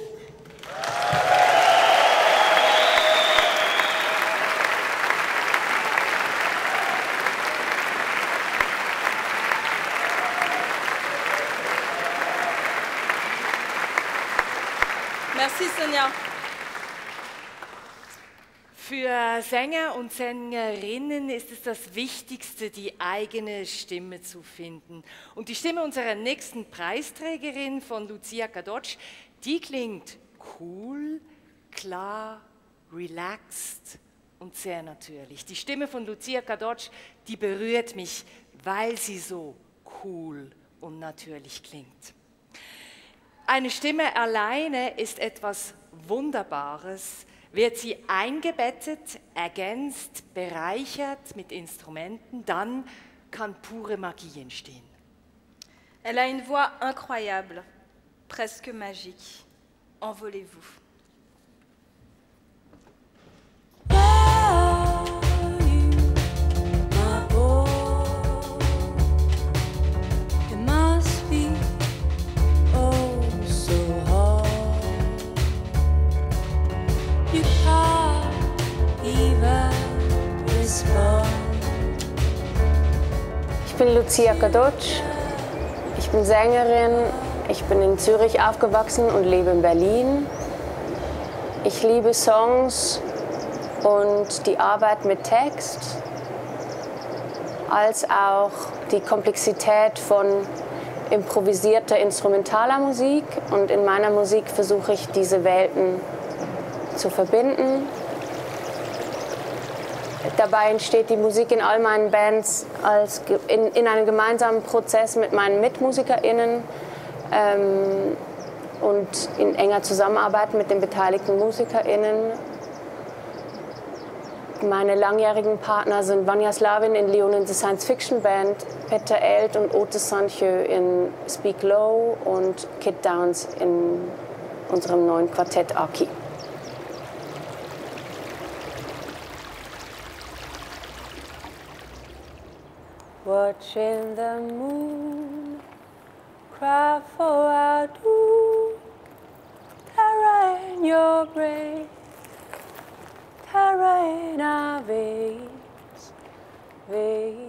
Merci Sonia. Für Sänger und Sängerinnen ist es das Wichtigste, die eigene Stimme zu finden. Und die Stimme unserer nächsten Preisträgerin von Lucia Kadocz, die klingt cool, klar, relaxed und sehr natürlich. Die Stimme von Lucia Kadocz, die berührt mich, weil sie so cool und natürlich klingt. Eine Stimme alleine ist etwas Wunderbares. Wird sie eingebettet, ergänzt, bereichert mit Instrumenten, dann kann pure Magie entstehen. Elle a une voix incroyable, presque magique. Envolez-vous. Bin Lucia Kadocz. Ich bin Sängerin. Ich bin in Zürich aufgewachsen und lebe in Berlin. Ich liebe Songs und die Arbeit mit Text, als auch die Komplexität von improvisierter instrumentaler Musik. Und in meiner Musik versuche ich diese Welten zu verbinden. Dabei entsteht die Musik in all meinen Bands als in, in einem gemeinsamen Prozess mit meinen MitmusikerInnen ähm, und in enger Zusammenarbeit mit den beteiligten MusikerInnen. Meine langjährigen Partner sind Vanya Slavin in Leon in the Science Fiction Band, Peter Elt und Otis Sanchö in Speak Low und Kit Downs in unserem neuen Quartett Aki. Watching the moon cry for our doom. Terror in your brain, terror in our veins, veins.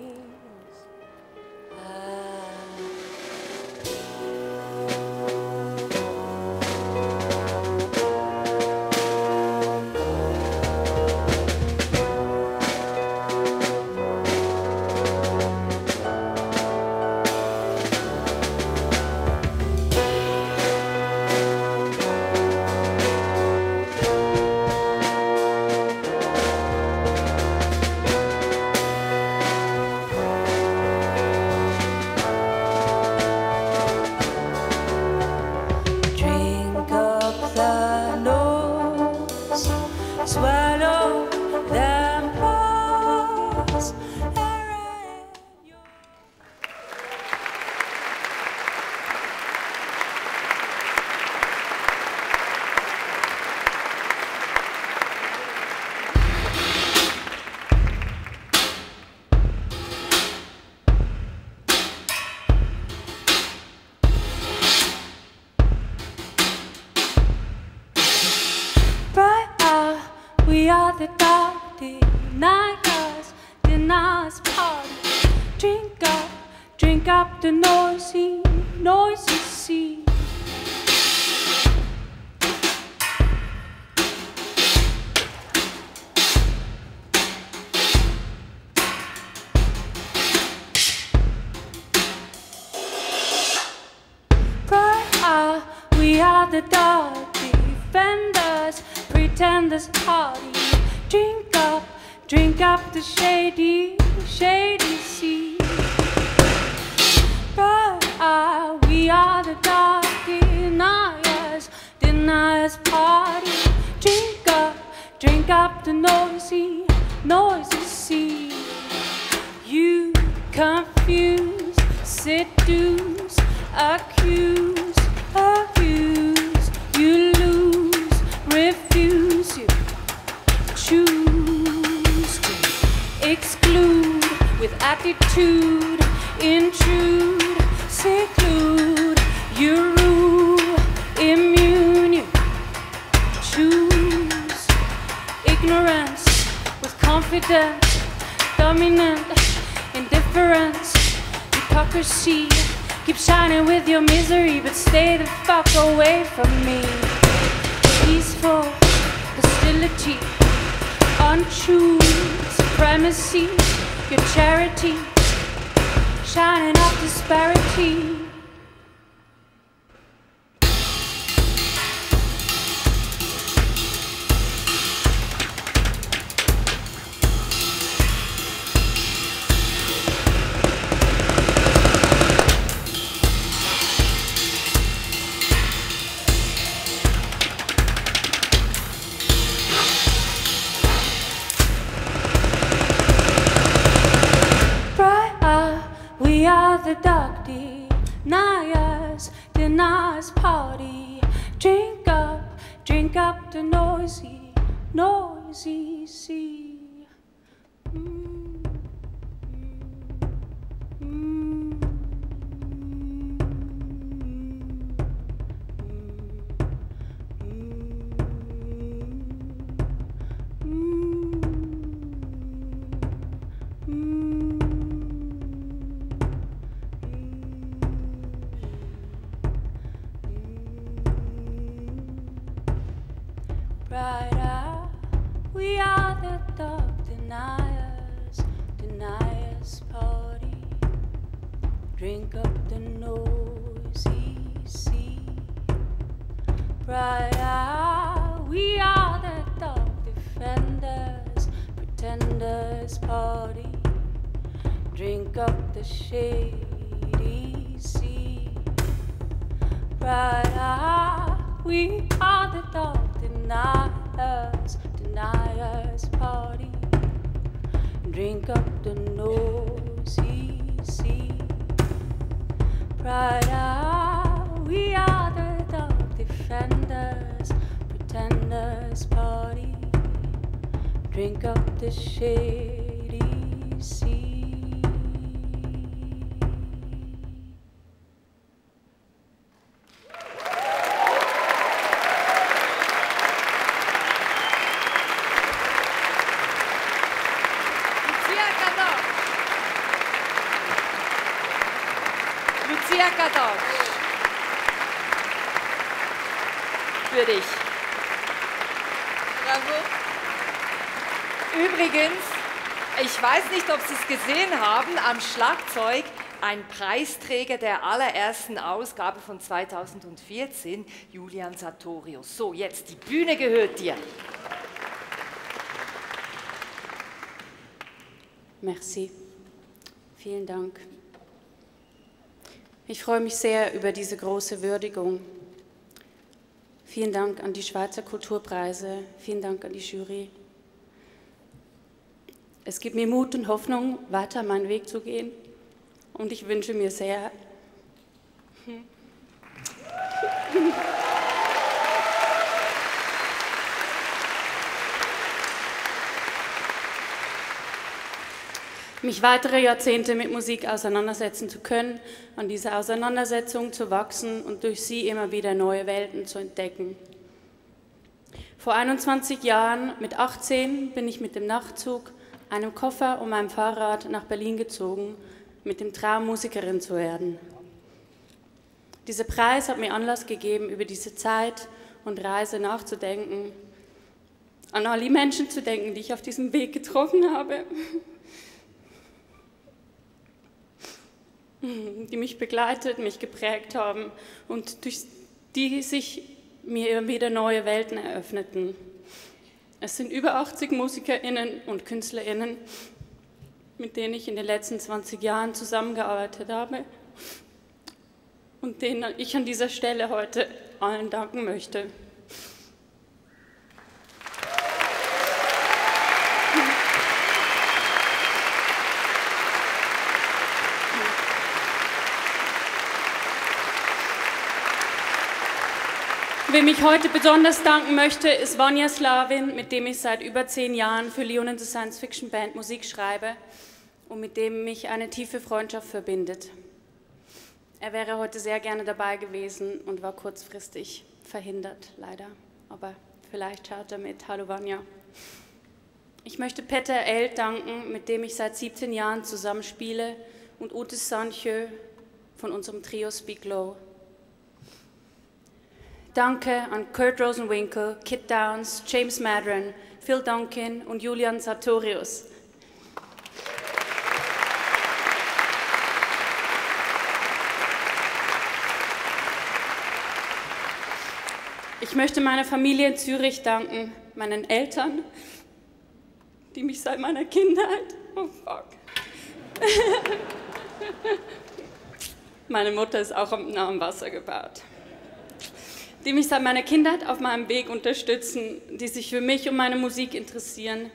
Drink up the noisy sea. Bright eye, ah, we are the dark defenders, pretenders party. Drink up the shady sea. Nicht, ob Sie es gesehen haben, am Schlagzeug ein Preisträger der allerersten Ausgabe von 2014, Julian Sartorius. So, jetzt die Bühne gehört dir. Merci. Vielen Dank. Ich freue mich sehr über diese große Würdigung. Vielen Dank an die Schweizer Kulturpreise. Vielen Dank an die Jury. Es gibt mir Mut und Hoffnung, weiter meinen Weg zu gehen. Und ich wünsche mir sehr, mich weitere Jahrzehnte mit Musik auseinandersetzen zu können, an dieser Auseinandersetzung zu wachsen und durch sie immer wieder neue Welten zu entdecken. Vor 21 Jahren, mit 18, bin ich mit dem Nachtzug, einem Koffer und meinem Fahrrad nach Berlin gezogen, mit dem Traum, Musikerin zu werden. Dieser Preis hat mir Anlass gegeben, über diese Zeit und Reise nachzudenken, an all die Menschen zu denken, die ich auf diesem Weg getroffen habe, die mich begleitet, mich geprägt haben und durch die sich mir immer wieder neue Welten eröffneten. Es sind über 80 MusikerInnen und KünstlerInnen, mit denen ich in den letzten 20 Jahren zusammengearbeitet habe und denen ich an dieser Stelle heute allen danken möchte. Wem ich heute besonders danken möchte, ist Vanya Slavin, mit dem ich seit über zehn Jahren für Leon and the Science Fiction Band Musik schreibe und mit dem mich eine tiefe Freundschaft verbindet. Er wäre heute sehr gerne dabei gewesen und war kurzfristig verhindert, leider. Aber vielleicht schaut er mit. Hallo Vanya. Ich möchte Peter El danken, mit dem ich seit 17 Jahren zusammenspiele, und Otis Sanchö von unserem Trio Speak Low. Danke an Kurt Rosenwinkel, Kit Downs, James Madron, Phil Duncan und Julian Sartorius. Ich möchte meiner Familie in Zürich danken, meinen Eltern, die mich seit meiner Kindheit. Oh fuck. Meine Mutter ist auch am nahen Wasser gebaut die mich seit meiner Kindheit auf meinem Weg unterstützen, die sich für mich und meine Musik interessieren,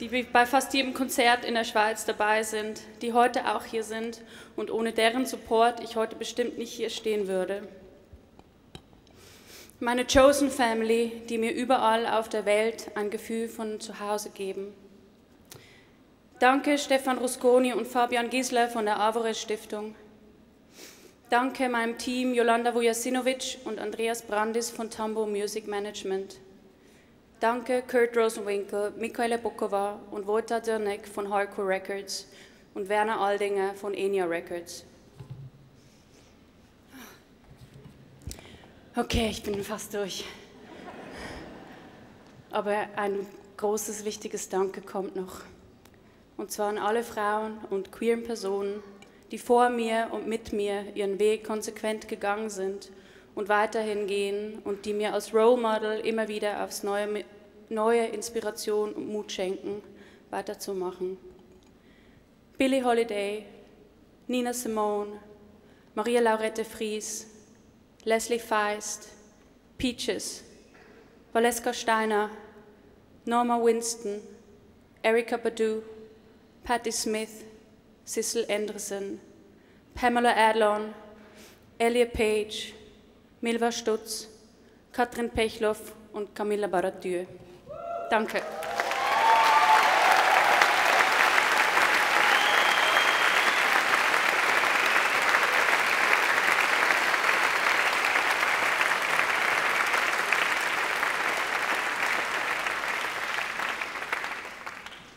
die bei fast jedem Konzert in der Schweiz dabei sind, die heute auch hier sind und ohne deren Support ich heute bestimmt nicht hier stehen würde. Meine Chosen Family, die mir überall auf der Welt ein Gefühl von Zuhause geben. Danke Stefan Rusconi und Fabian Giesler von der Avores Stiftung. Danke meinem Team Jolanda Vujasinovic und Andreas Brandis von Tambo Music Management. Danke Kurt Rosenwinkel, Michaela Bukova und Wojta Dirnek von Hardcore Records und Werner Aldinger von Enya Records. Okay, ich bin fast durch. Aber ein großes, wichtiges Danke kommt noch. Und zwar an alle Frauen und queeren Personen, die vor mir und mit mir ihren Weg konsequent gegangen sind und weiterhin gehen und die mir als Role Model immer wieder aufs neue, neue Inspiration und Mut schenken, weiterzumachen. Billie Holiday, Nina Simone, Maria Laurette Fries, Leslie Feist, Peaches, Valeska Steiner, Norma Winston, Erika Badu, Patti Smith, Cecil Anderson, Pamela Adlon, Elliot Page, Milva Stutz, Katrin Pechloff und Camilla Baratieu. Danke.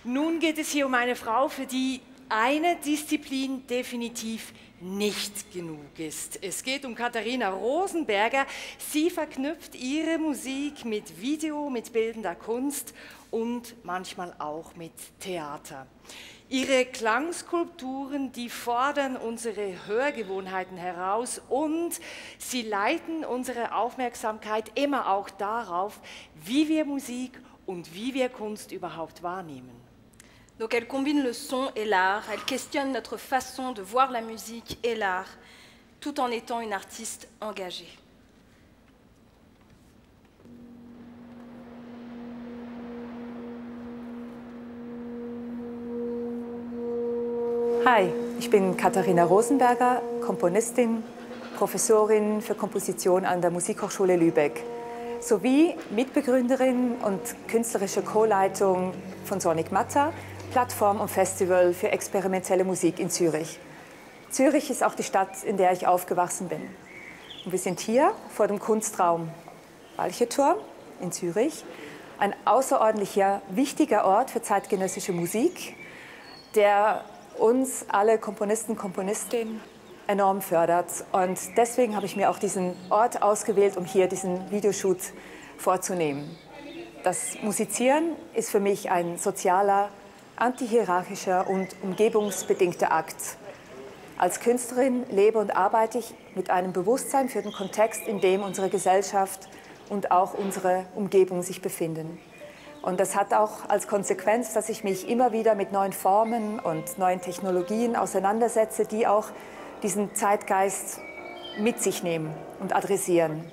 Nun geht es hier um eine Frau, für die eine Disziplin definitiv nicht genug ist. Es geht um Katharina Rosenberger. Sie verknüpft ihre Musik mit Video, mit bildender Kunst und manchmal auch mit Theater. Ihre Klangskulpturen, die fordern unsere Hörgewohnheiten heraus und sie leiten unsere Aufmerksamkeit immer auch darauf, wie wir Musik und wie wir Kunst überhaupt wahrnehmen. Donc elle combine le son et l'art, elle questionne notre façon de voir la musique et l'art, tout en étant une artiste engagée. Hi, ich bin Katharina Rosenberger, Komponistin, Professorin für Komposition an der Musikhochschule Lübeck sowie Mitbegründerin und künstlerische Co-Leitung von Sonic Matter, Plattform und Festival für experimentelle Musik in Zürich. Zürich ist auch die Stadt, in der ich aufgewachsen bin. Und wir sind hier vor dem Kunstraum Walcheturm in Zürich, ein außerordentlicher, wichtiger Ort für zeitgenössische Musik, der uns alle Komponisten, Komponistinnen enorm fördert. Und deswegen habe ich mir auch diesen Ort ausgewählt, um hier diesen Videoshoot vorzunehmen. Das Musizieren ist für mich ein sozialer, antihierarchischer und umgebungsbedingter Akt. Als Künstlerin lebe und arbeite ich mit einem Bewusstsein für den Kontext, in dem unsere Gesellschaft und auch unsere Umgebung sich befinden. Und das hat auch als Konsequenz, dass ich mich immer wieder mit neuen Formen und neuen Technologien auseinandersetze, die auch diesen Zeitgeist mit sich nehmen und adressieren.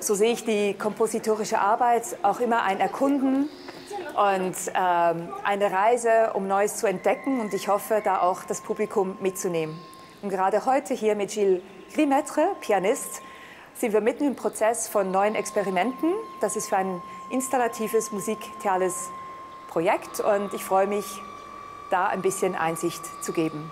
So sehe ich die kompositorische Arbeit auch immer ein Erkunden und ähm, eine Reise, um Neues zu entdecken. Und ich hoffe, da auch das Publikum mitzunehmen. Und gerade heute hier mit Gilles Grimetre, Pianist, sind wir mitten im Prozess von neuen Experimenten. Das ist für ein installatives musiktheales Projekt und ich freue mich, da ein bisschen Einsicht zu geben.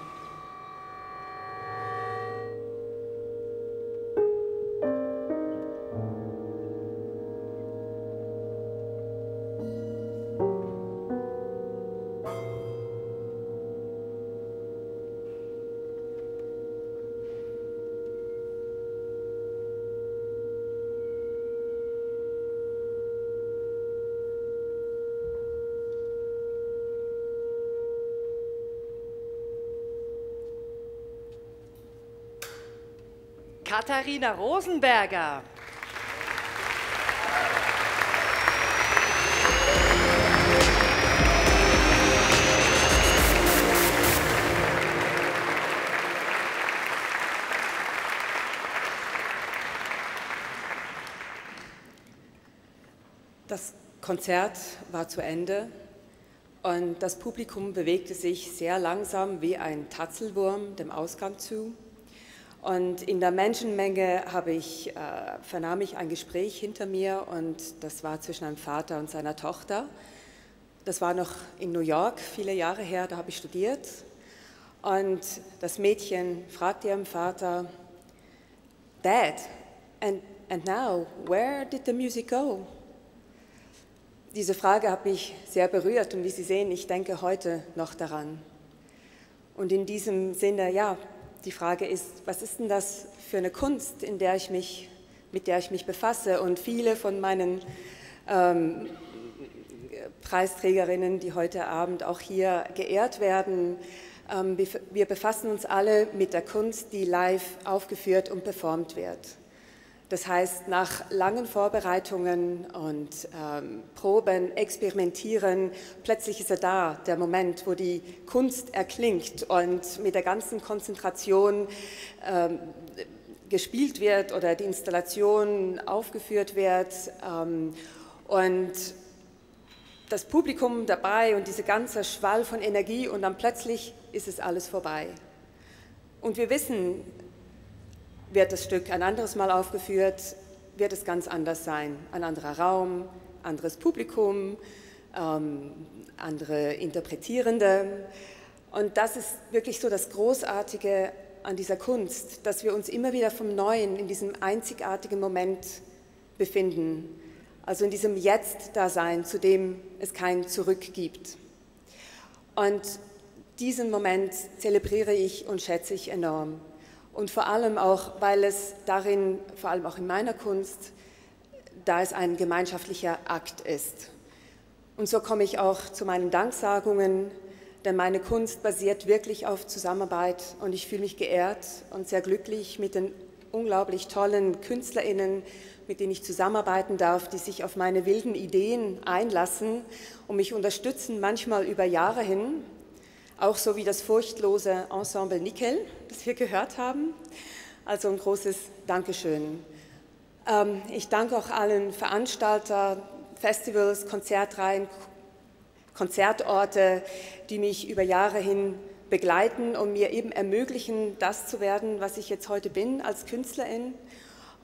Katharina Rosenberger. Das Konzert war zu Ende und das Publikum bewegte sich sehr langsam wie ein Tatzelwurm dem Ausgang zu. Und in der Menschenmenge ich, äh, vernahm ich ein Gespräch hinter mir und das war zwischen einem Vater und seiner Tochter. Das war noch in New York, viele Jahre her, da habe ich studiert. Und das Mädchen fragte ihrem Vater, Dad, and, and now, where did the music go? Diese Frage hat mich sehr berührt und wie Sie sehen, ich denke heute noch daran. Und in diesem Sinne, ja, die Frage ist, was ist denn das für eine Kunst, in der ich mich, mit der ich mich befasse? Und viele von meinen ähm, Preisträgerinnen, die heute Abend auch hier geehrt werden, ähm, wir befassen uns alle mit der Kunst, die live aufgeführt und performt wird. Das heißt, nach langen Vorbereitungen und ähm, Proben, Experimentieren, plötzlich ist er da, der Moment, wo die Kunst erklingt und mit der ganzen Konzentration ähm, gespielt wird oder die Installation aufgeführt wird. Ähm, und das Publikum dabei und dieser ganze Schwall von Energie und dann plötzlich ist es alles vorbei. Und wir wissen, wird das Stück ein anderes Mal aufgeführt, wird es ganz anders sein. Ein anderer Raum, anderes Publikum, ähm, andere Interpretierende. Und das ist wirklich so das Großartige an dieser Kunst, dass wir uns immer wieder vom Neuen in diesem einzigartigen Moment befinden. Also in diesem Jetzt-Dasein, zu dem es kein Zurück gibt. Und diesen Moment zelebriere ich und schätze ich enorm und vor allem auch, weil es darin, vor allem auch in meiner Kunst, da es ein gemeinschaftlicher Akt ist. Und so komme ich auch zu meinen Danksagungen, denn meine Kunst basiert wirklich auf Zusammenarbeit und ich fühle mich geehrt und sehr glücklich mit den unglaublich tollen KünstlerInnen, mit denen ich zusammenarbeiten darf, die sich auf meine wilden Ideen einlassen und mich unterstützen, manchmal über Jahre hin, auch so wie das furchtlose Ensemble Nickel, das wir gehört haben. Also ein großes Dankeschön. Ähm, ich danke auch allen Veranstalter, Festivals, Konzertreihen, Konzertorte, die mich über Jahre hin begleiten und mir eben ermöglichen, das zu werden, was ich jetzt heute bin als Künstlerin.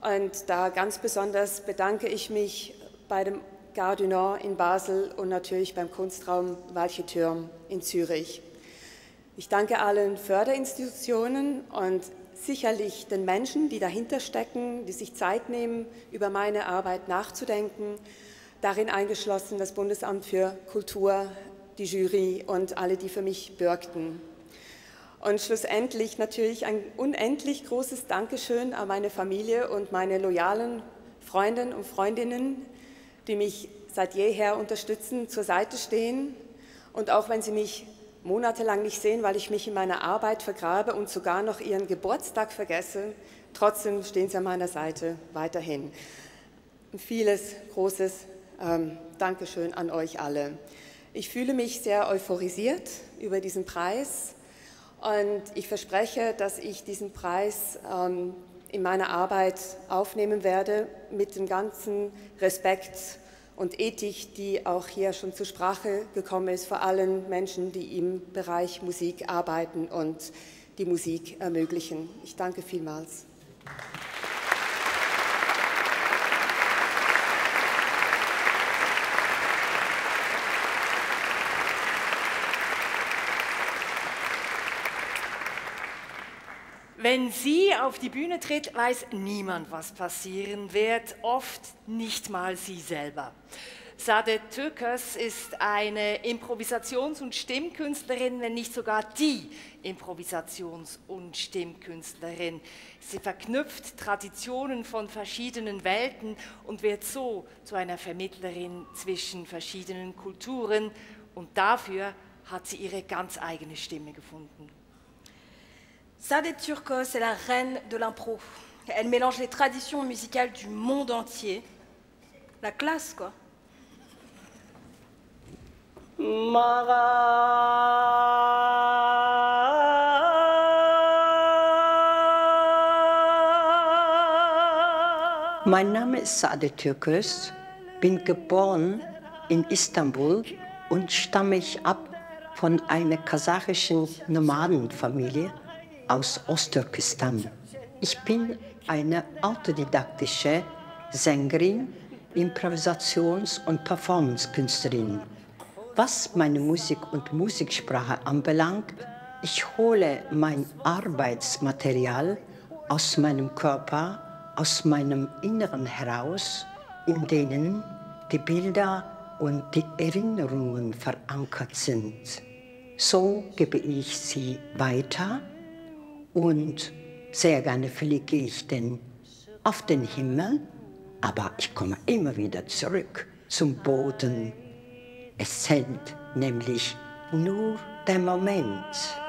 Und da ganz besonders bedanke ich mich bei dem Gare du Nord in Basel und natürlich beim Kunstraum Walche Türm in Zürich. Ich danke allen Förderinstitutionen und sicherlich den Menschen, die dahinter stecken, die sich Zeit nehmen, über meine Arbeit nachzudenken. darin eingeschlossen das Bundesamt für Kultur, die Jury und alle, die für mich bürgten. Und schlussendlich natürlich ein unendlich großes Dankeschön an meine Familie und meine loyalen Freundinnen und Freundinnen, die mich seit jeher unterstützen, zur Seite stehen. Und auch wenn sie mich monatelang nicht sehen, weil ich mich in meiner Arbeit vergrabe und sogar noch ihren Geburtstag vergesse, trotzdem stehen sie an meiner Seite weiterhin. vieles großes ähm, Dankeschön an euch alle. Ich fühle mich sehr euphorisiert über diesen Preis und ich verspreche, dass ich diesen Preis ähm, in meiner Arbeit aufnehmen werde mit dem ganzen Respekt und Ethik, die auch hier schon zur Sprache gekommen ist, vor allen Menschen, die im Bereich Musik arbeiten und die Musik ermöglichen. Ich danke vielmals. Wenn sie auf die Bühne tritt, weiß niemand, was passieren wird, oft nicht mal sie selber. Sade Türkers ist eine Improvisations- und Stimmkünstlerin, wenn nicht sogar die Improvisations- und Stimmkünstlerin. Sie verknüpft Traditionen von verschiedenen Welten und wird so zu einer Vermittlerin zwischen verschiedenen Kulturen und dafür hat sie ihre ganz eigene Stimme gefunden. Sade Turkos est la reine de l'impro. Elle mélange les traditions musicales du monde entier. La classe, quoi. Mein Name ist Sade Türkes, bin geboren in Istanbul und stamme ich ab von einer kasachischen Nomadenfamilie aus Osttürkestan. Ich bin eine autodidaktische Sängerin, Improvisations- und Performancekünstlerin. Was meine Musik und Musiksprache anbelangt, ich hole mein Arbeitsmaterial aus meinem Körper, aus meinem Inneren heraus, in denen die Bilder und die Erinnerungen verankert sind. So gebe ich sie weiter und sehr gerne fliege ich denn auf den Himmel, aber ich komme immer wieder zurück zum Boden. Es zählt nämlich nur der Moment.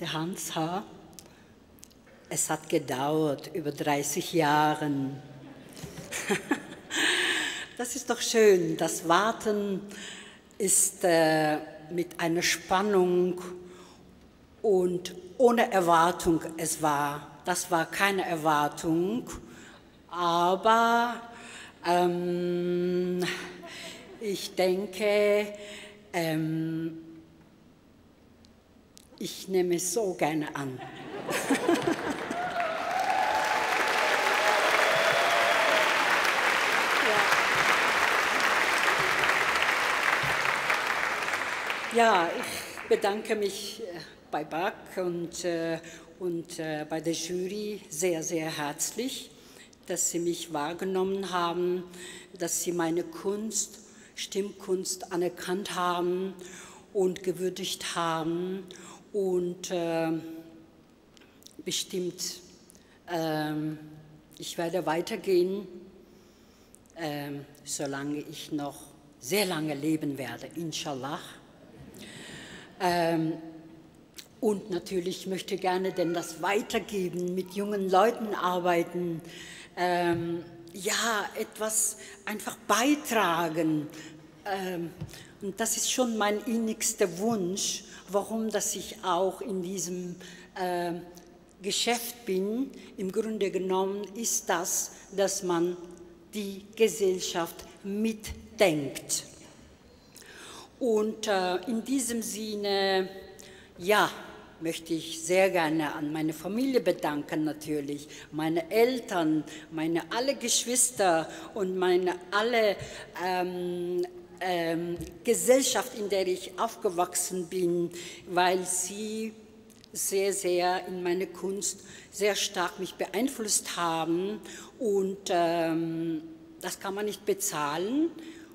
Der Hans H. Es hat gedauert, über 30 Jahre. das ist doch schön. Das Warten ist äh, mit einer Spannung und ohne Erwartung es war. Das war keine Erwartung, aber Ähm, ich denke, ähm, ich nehme es so gerne an. Ja, ich bedanke mich äh, bei BAC und, äh, und äh, bei der Jury sehr, sehr herzlich, dass Sie mich wahrgenommen haben, dass Sie meine Kunst, Stimmkunst anerkannt haben und gewürdigt haben und äh, bestimmt, äh, ich werde weitergehen, äh, solange ich noch sehr lange leben werde, inshallah. Ähm, und natürlich möchte ich gerne denn das weitergeben, mit jungen Leuten arbeiten, ähm, ja, etwas einfach beitragen. Ähm, und das ist schon mein innigster Wunsch, warum dass ich auch in diesem äh, Geschäft bin. Im Grunde genommen ist das, dass man die Gesellschaft mitdenkt. Und äh, in diesem Sinne, ja, möchte ich sehr gerne an meine Familie bedanken natürlich, meine Eltern, meine alle Geschwister und meine alle ähm, ähm, Gesellschaft, in der ich aufgewachsen bin, weil sie sehr, sehr in meine Kunst sehr stark mich beeinflusst haben. Und ähm, das kann man nicht bezahlen.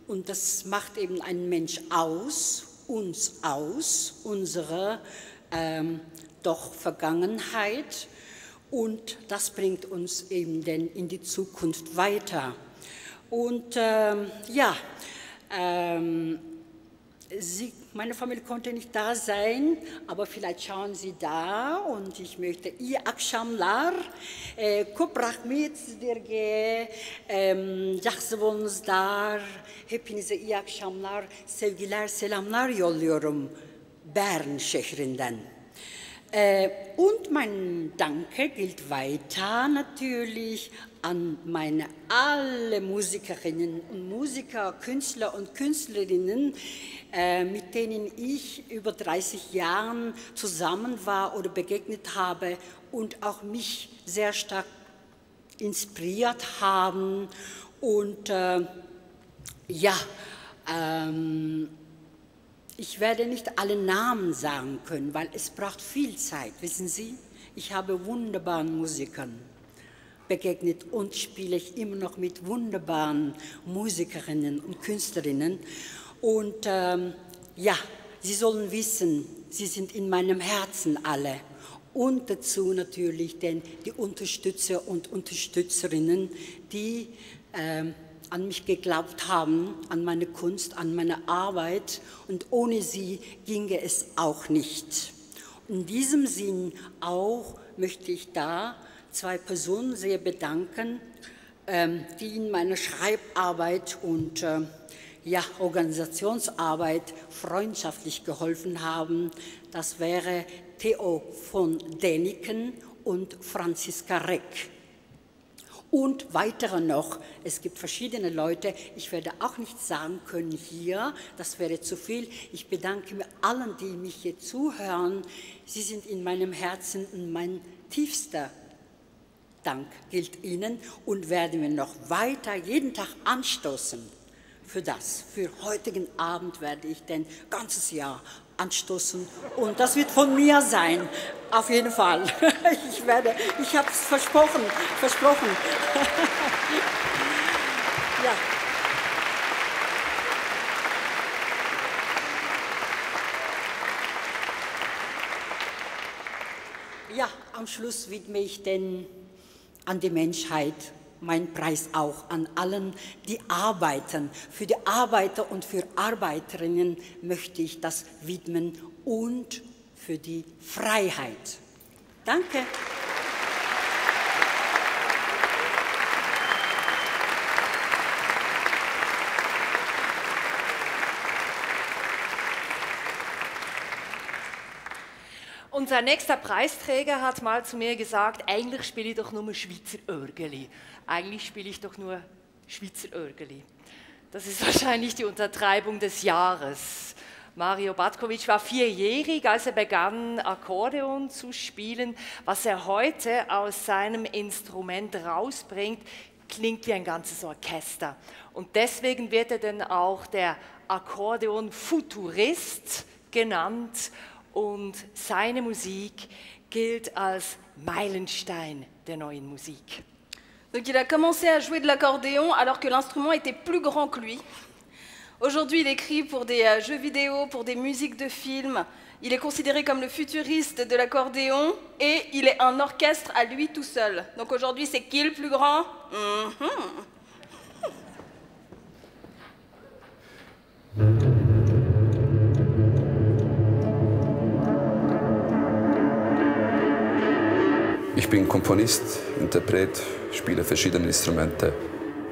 Und das macht eben einen Mensch aus, uns aus, unsere ähm, doch Vergangenheit. Und das bringt uns eben denn in die Zukunft weiter. Und ähm, ja, Ähm, Sie, meine Familie konnte nicht da sein, aber vielleicht schauen Sie da und ich möchte ihr akşamlar äh, e, çok rahmet sizlerge ähm, yaxşı bulunuzlar. Hepinize iyi akşamlar, sevgiler, selamlar yolluyorum Bern şehrinden. Äh, und mein Danke gilt weiter natürlich an meine alle Musikerinnen und Musiker, Künstler und Künstlerinnen, äh, mit denen ich über 30 Jahre zusammen war oder begegnet habe und auch mich sehr stark inspiriert haben. Und äh, ja, ähm, ich werde nicht alle Namen sagen können, weil es braucht viel Zeit, wissen Sie. Ich habe wunderbaren Musikern begegnet und spiele ich immer noch mit wunderbaren Musikerinnen und Künstlerinnen. Und ähm, ja, Sie sollen wissen, Sie sind in meinem Herzen alle. Und dazu natürlich denn die Unterstützer und Unterstützerinnen, die ähm, an mich geglaubt haben, an meine Kunst, an meine Arbeit und ohne sie ginge es auch nicht. In diesem Sinn auch möchte ich da zwei Personen sehr bedanken, ähm, die in meiner Schreibarbeit und äh, ja, Organisationsarbeit freundschaftlich geholfen haben. Das wäre Theo von Däniken und Franziska Reck und weitere noch. Es gibt verschiedene Leute. Ich werde auch nicht sagen können hier, das wäre zu viel. Ich bedanke mir allen, die mich hier zuhören. Sie sind in meinem Herzen und mein tiefster Dank gilt Ihnen und werden wir noch weiter jeden Tag anstoßen für das. Für heutigen Abend werde ich den ganzes Jahr anstoßen und das wird von mir sein, auf jeden Fall. Ich werde, ich habe es versprochen, versprochen. Ja. Ja, am Schluss widme ich den an die Menschheit mein Preis auch an allen, die arbeiten. Für die Arbeiter und für Arbeiterinnen möchte ich das widmen und für die Freiheit. Danke. Unser nächster Preisträger hat mal zu mir gesagt, eigentlich spiele ich doch nur Schweizer Örgeli eigentlich spiele ich doch nur Schweizer Örgeli. Das ist wahrscheinlich die Untertreibung des Jahres. Mario Batkovic war vierjährig, als er begann, Akkordeon zu spielen. Was er heute aus seinem Instrument rausbringt, klingt wie ein ganzes Orchester. Und deswegen wird er dann auch der Akkordeon-Futurist genannt und seine Musik gilt als Meilenstein der neuen Musik. Donc il a commencé à jouer de l'accordéon alors que l'instrument était plus grand que lui. Aujourd'hui, il écrit pour des euh, jeux vidéo, pour des musiques de films. Il est considéré comme le futuriste de l'accordéon et il est un orchestre à lui tout seul. Donc aujourd'hui, c'est qui le plus grand? Mhm. Ich bin Komponist, Interpret, spiele verschiedene Instrumente.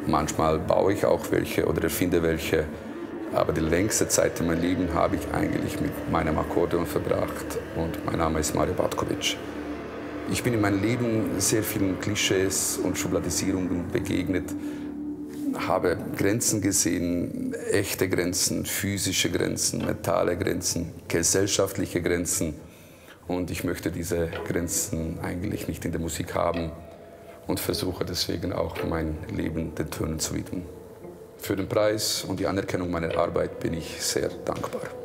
Manchmal baue ich auch welche oder erfinde welche. Aber die längste Zeit in meinem Leben habe ich eigentlich mit meinem Akkordeon verbracht. Und mein Name ist Mario Batkovic. Ich bin in meinem Leben sehr vielen Klischees und Schubladisierungen begegnet, habe Grenzen gesehen, echte Grenzen, physische Grenzen, mentale Grenzen, gesellschaftliche Grenzen. Und ich möchte diese Grenzen eigentlich nicht in der Musik haben und versuche deswegen auch mein Leben den Tönen zu widmen. Für den Preis und die Anerkennung meiner Arbeit bin ich sehr dankbar.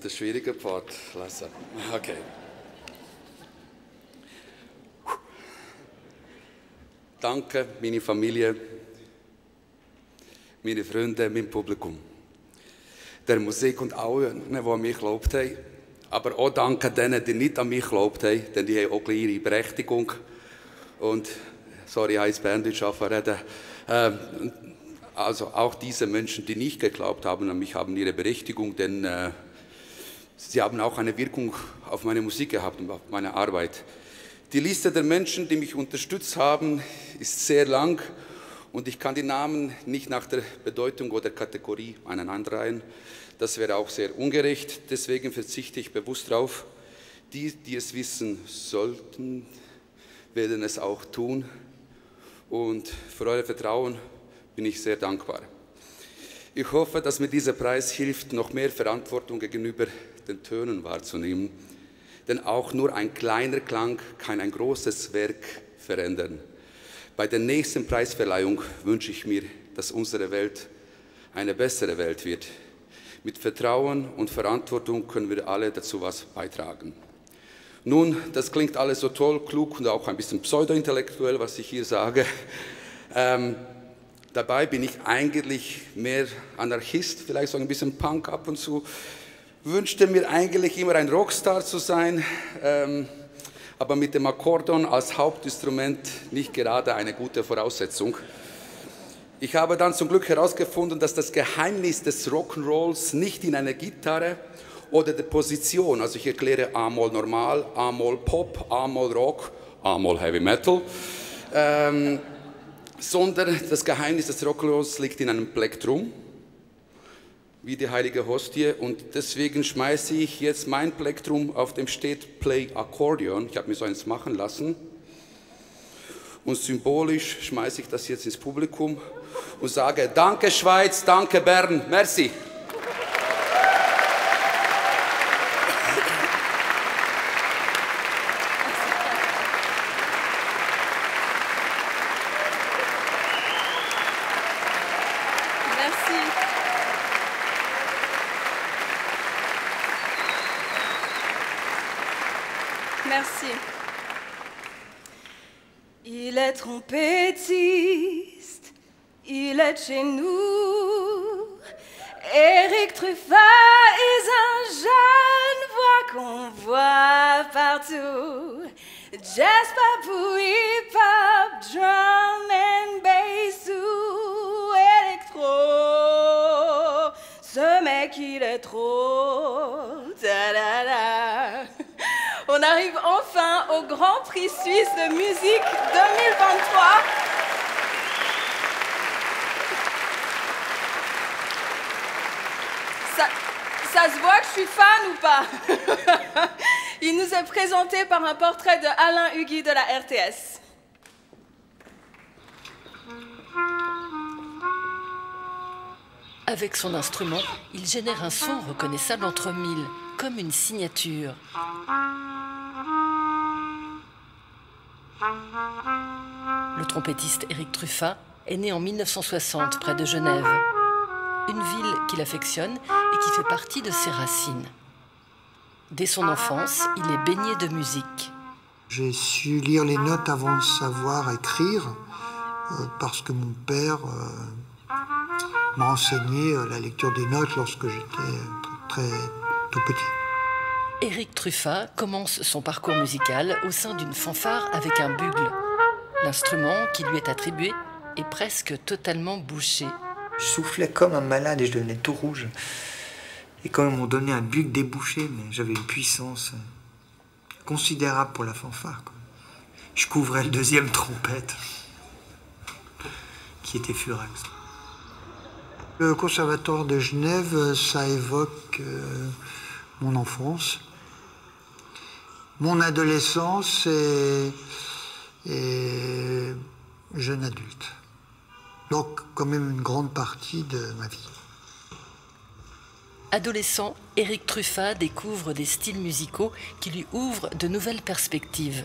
Kommt der schwierige Part, Lasse. Okay. Danke, meine Familie, meine Freunde, mein Publikum, der Musik und allen, die an mich geglaubt haben. Aber auch danke denen, die nicht an mich geglaubt haben, denn die haben auch ihre Berechtigung. Und, sorry, ich heiße Berndeutsch. Ähm, also auch diese Menschen, die nicht geglaubt haben an mich, haben ihre Berechtigung, denn äh, sie haben auch eine Wirkung auf meine Musik gehabt und auf meine Arbeit. Die Liste der Menschen, die mich unterstützt haben, ist sehr lang und ich kann die Namen nicht nach der Bedeutung oder Kategorie aneinanderreihen. Das wäre auch sehr ungerecht. Deswegen verzichte ich bewusst darauf. Die, die es wissen sollten, werden es auch tun. Und für euer Vertrauen bin ich sehr dankbar. Ich hoffe, dass mir dieser Preis hilft, noch mehr Verantwortung gegenüber den Tönen wahrzunehmen denn auch nur ein kleiner Klang kann ein großes Werk verändern. Bei der nächsten Preisverleihung wünsche ich mir, dass unsere Welt eine bessere Welt wird. Mit Vertrauen und Verantwortung können wir alle dazu was beitragen. Nun, das klingt alles so toll, klug und auch ein bisschen pseudo-intellektuell, was ich hier sage. Ähm, dabei bin ich eigentlich mehr Anarchist, vielleicht so ein bisschen Punk ab und zu wünschte mir eigentlich immer ein Rockstar zu sein, ähm, aber mit dem Akkordeon als Hauptinstrument nicht gerade eine gute Voraussetzung. Ich habe dann zum Glück herausgefunden, dass das Geheimnis des Rock'n'Rolls nicht in einer Gitarre oder der Position, also ich erkläre A-Moll normal, A-Moll Pop, A-Moll Rock, A-Moll Heavy Metal, ähm, sondern das Geheimnis des Rock'n'Rolls liegt in einem Plektrum wie die heilige Hostie und deswegen schmeiße ich jetzt mein Plektrum, auf dem steht Play Accordion. Ich habe mir so eins machen lassen. Und symbolisch schmeiße ich das jetzt ins Publikum und sage, danke Schweiz, danke Bern, merci. Trompettiste, il est chez nous. Eric Truffat est un jeune voix qu'on voit partout. Jazz, papou, hip-hop, drum and bass ou électro. Ce mec, il est trop. Au Grand Prix suisse de musique 2023. Ça, ça se voit que je suis fan ou pas? Il nous est présenté par un portrait de Alain Hugui de la RTS. Avec son instrument, il génère un son reconnaissable entre mille, comme une signature. Le trompettiste Éric Truffat est né en 1960 près de Genève, une ville qu'il affectionne et qui fait partie de ses racines. Dès son enfance, il est baigné de musique. J'ai su lire les notes avant de savoir écrire, euh, parce que mon père euh, m'a enseigné euh, la lecture des notes lorsque j'étais très, très tout petit. Éric Truffat commence son parcours musical au sein d'une fanfare avec un bugle. L'instrument qui lui est attribué est presque totalement bouché. Je soufflais comme un malade et je devenais tout rouge. Et quand ils m'ont donné un bugle débouché, j'avais une puissance considérable pour la fanfare. Je couvrais le deuxième trompette, qui était Furax. Le conservatoire de Genève, ça évoque euh, mon enfance mon adolescence et, et jeune adulte. Donc quand même une grande partie de ma vie. Adolescent, Eric Truffat découvre des styles musicaux qui lui ouvrent de nouvelles perspectives.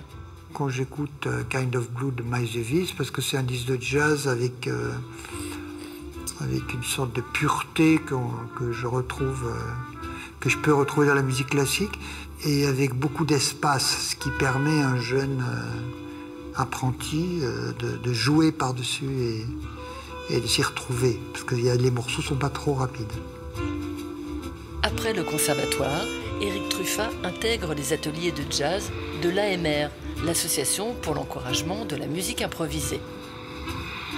Quand j'écoute euh, Kind of Blue de Miles Davis, parce que c'est un disque de jazz avec euh, avec une sorte de pureté que, que je retrouve, euh, que je peux retrouver dans la musique classique, et avec beaucoup d'espace, ce qui permet à un jeune euh, apprenti euh, de, jouer par-dessus et, et, de s'y retrouver, parce que les morceaux ne sont pas trop rapides. Après le conservatoire, Éric Truffat intègre les ateliers de jazz de l'AMR, l'Association pour l'encouragement de la musique improvisée.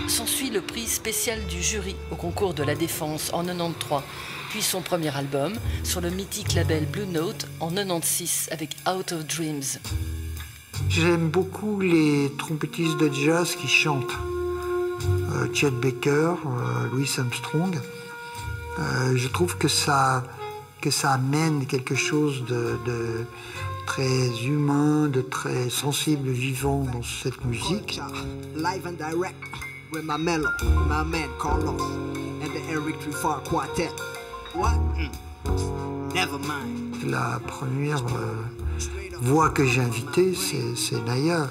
S'ensuit le prix spécial du jury au concours de la Défense en 93, puis son premier album sur le mythique label Blue Note en 96 avec Out of Dreams. J'aime beaucoup les trompettistes de jazz qui chantent. Euh, Chet Baker, euh, Louis Armstrong. Euh, je trouve que ça, que ça amène quelque chose de, de très humain, de très sensible, vivant dans cette musique. Live and direct with my mellow, my man Carlos, and the Eric Quartet. Mm. Mind. La première euh, voix que j'ai invitée, c'est Naya,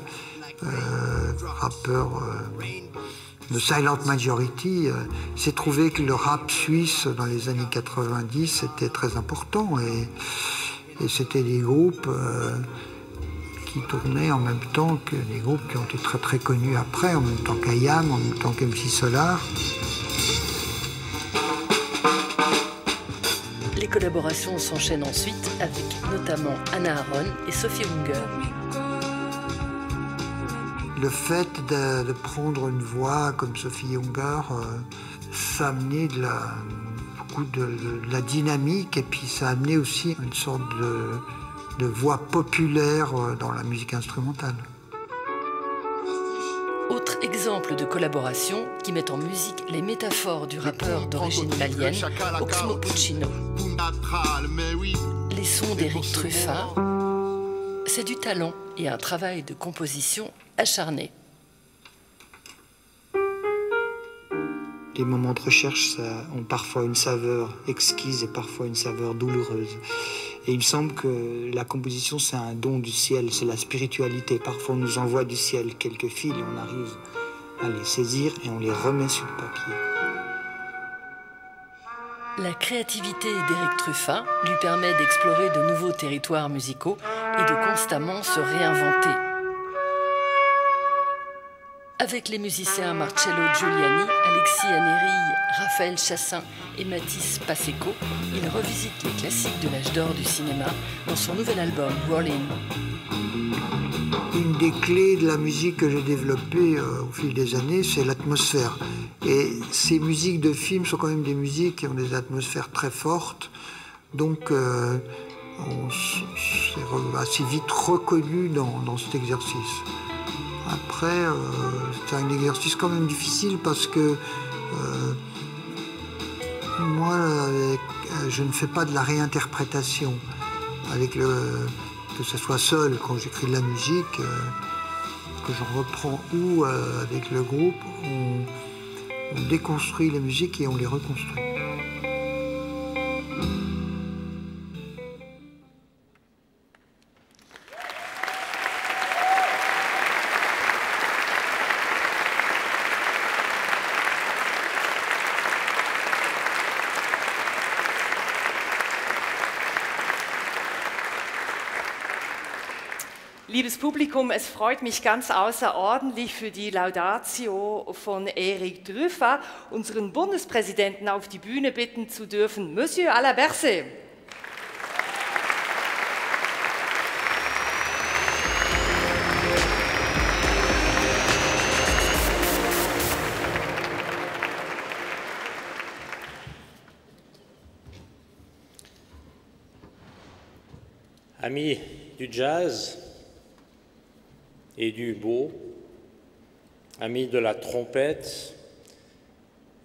euh, rappeur euh, de Silent Majority. s'est trouvé que le rap suisse dans les années 90 était très important et, et c'était des groupes qui tournaient en même temps que des groupes qui ont été très très connus après, en même temps qu'Ayam, en même temps qu'MC Solar. Les collaborations s'enchaînent ensuite avec notamment Anna Aaron et Sophie Unger. Le fait de, prendre une voix comme Sophie Unger, euh, ça a de la, dynamique et puis ça a amené aussi une sorte de, de voix populaire euh, dans la musique instrumentale. Autre exemple de collaboration qui met en musique les métaphores du rappeur d'origine malienne, Oxmo Puccino. Les sons d'Éric Truffat, c'est du talent et un travail de composition acharné. Les moments de recherche ça, ont parfois une saveur exquise et parfois une saveur douloureuse. Et il me semble que la composition, c'est un don du ciel, c'est la spiritualité. Parfois, on nous envoie du ciel quelques fils et on arrive à les saisir et on les remet sur le papier. La créativité d'Éric Truffat lui permet d'explorer de nouveaux territoires musicaux et de constamment se réinventer. Avec les musiciens Marcello Giuliani, Alexis Aneri, Raphaël Chassin et Mathis Passeco, il revisite les classiques de l'âge d'or du cinéma dans son nouvel album Rolling. Une des clés de la musique que j'ai développée euh, au fil des années, c'est l'atmosphère. Et ces musiques de films sont quand même des musiques qui ont des atmosphères très fortes. Donc euh, on s'est assez vite reconnu dans cet exercice. Après, euh, c'est un exercice quand même difficile parce que euh, moi, euh, je ne fais pas de la réinterprétation. Avec le, que ce soit seul quand j'écris de la musique, que je reprends ou avec le groupe, on, on déconstruit les musiques et on les reconstruit. Publikum, es freut mich ganz außerordentlich für die Laudatio von Eric Drüffa, unseren Bundespräsidenten, auf die Bühne bitten zu dürfen. Monsieur Alaberse. Amis du jazz, et du beau, ami de la trompette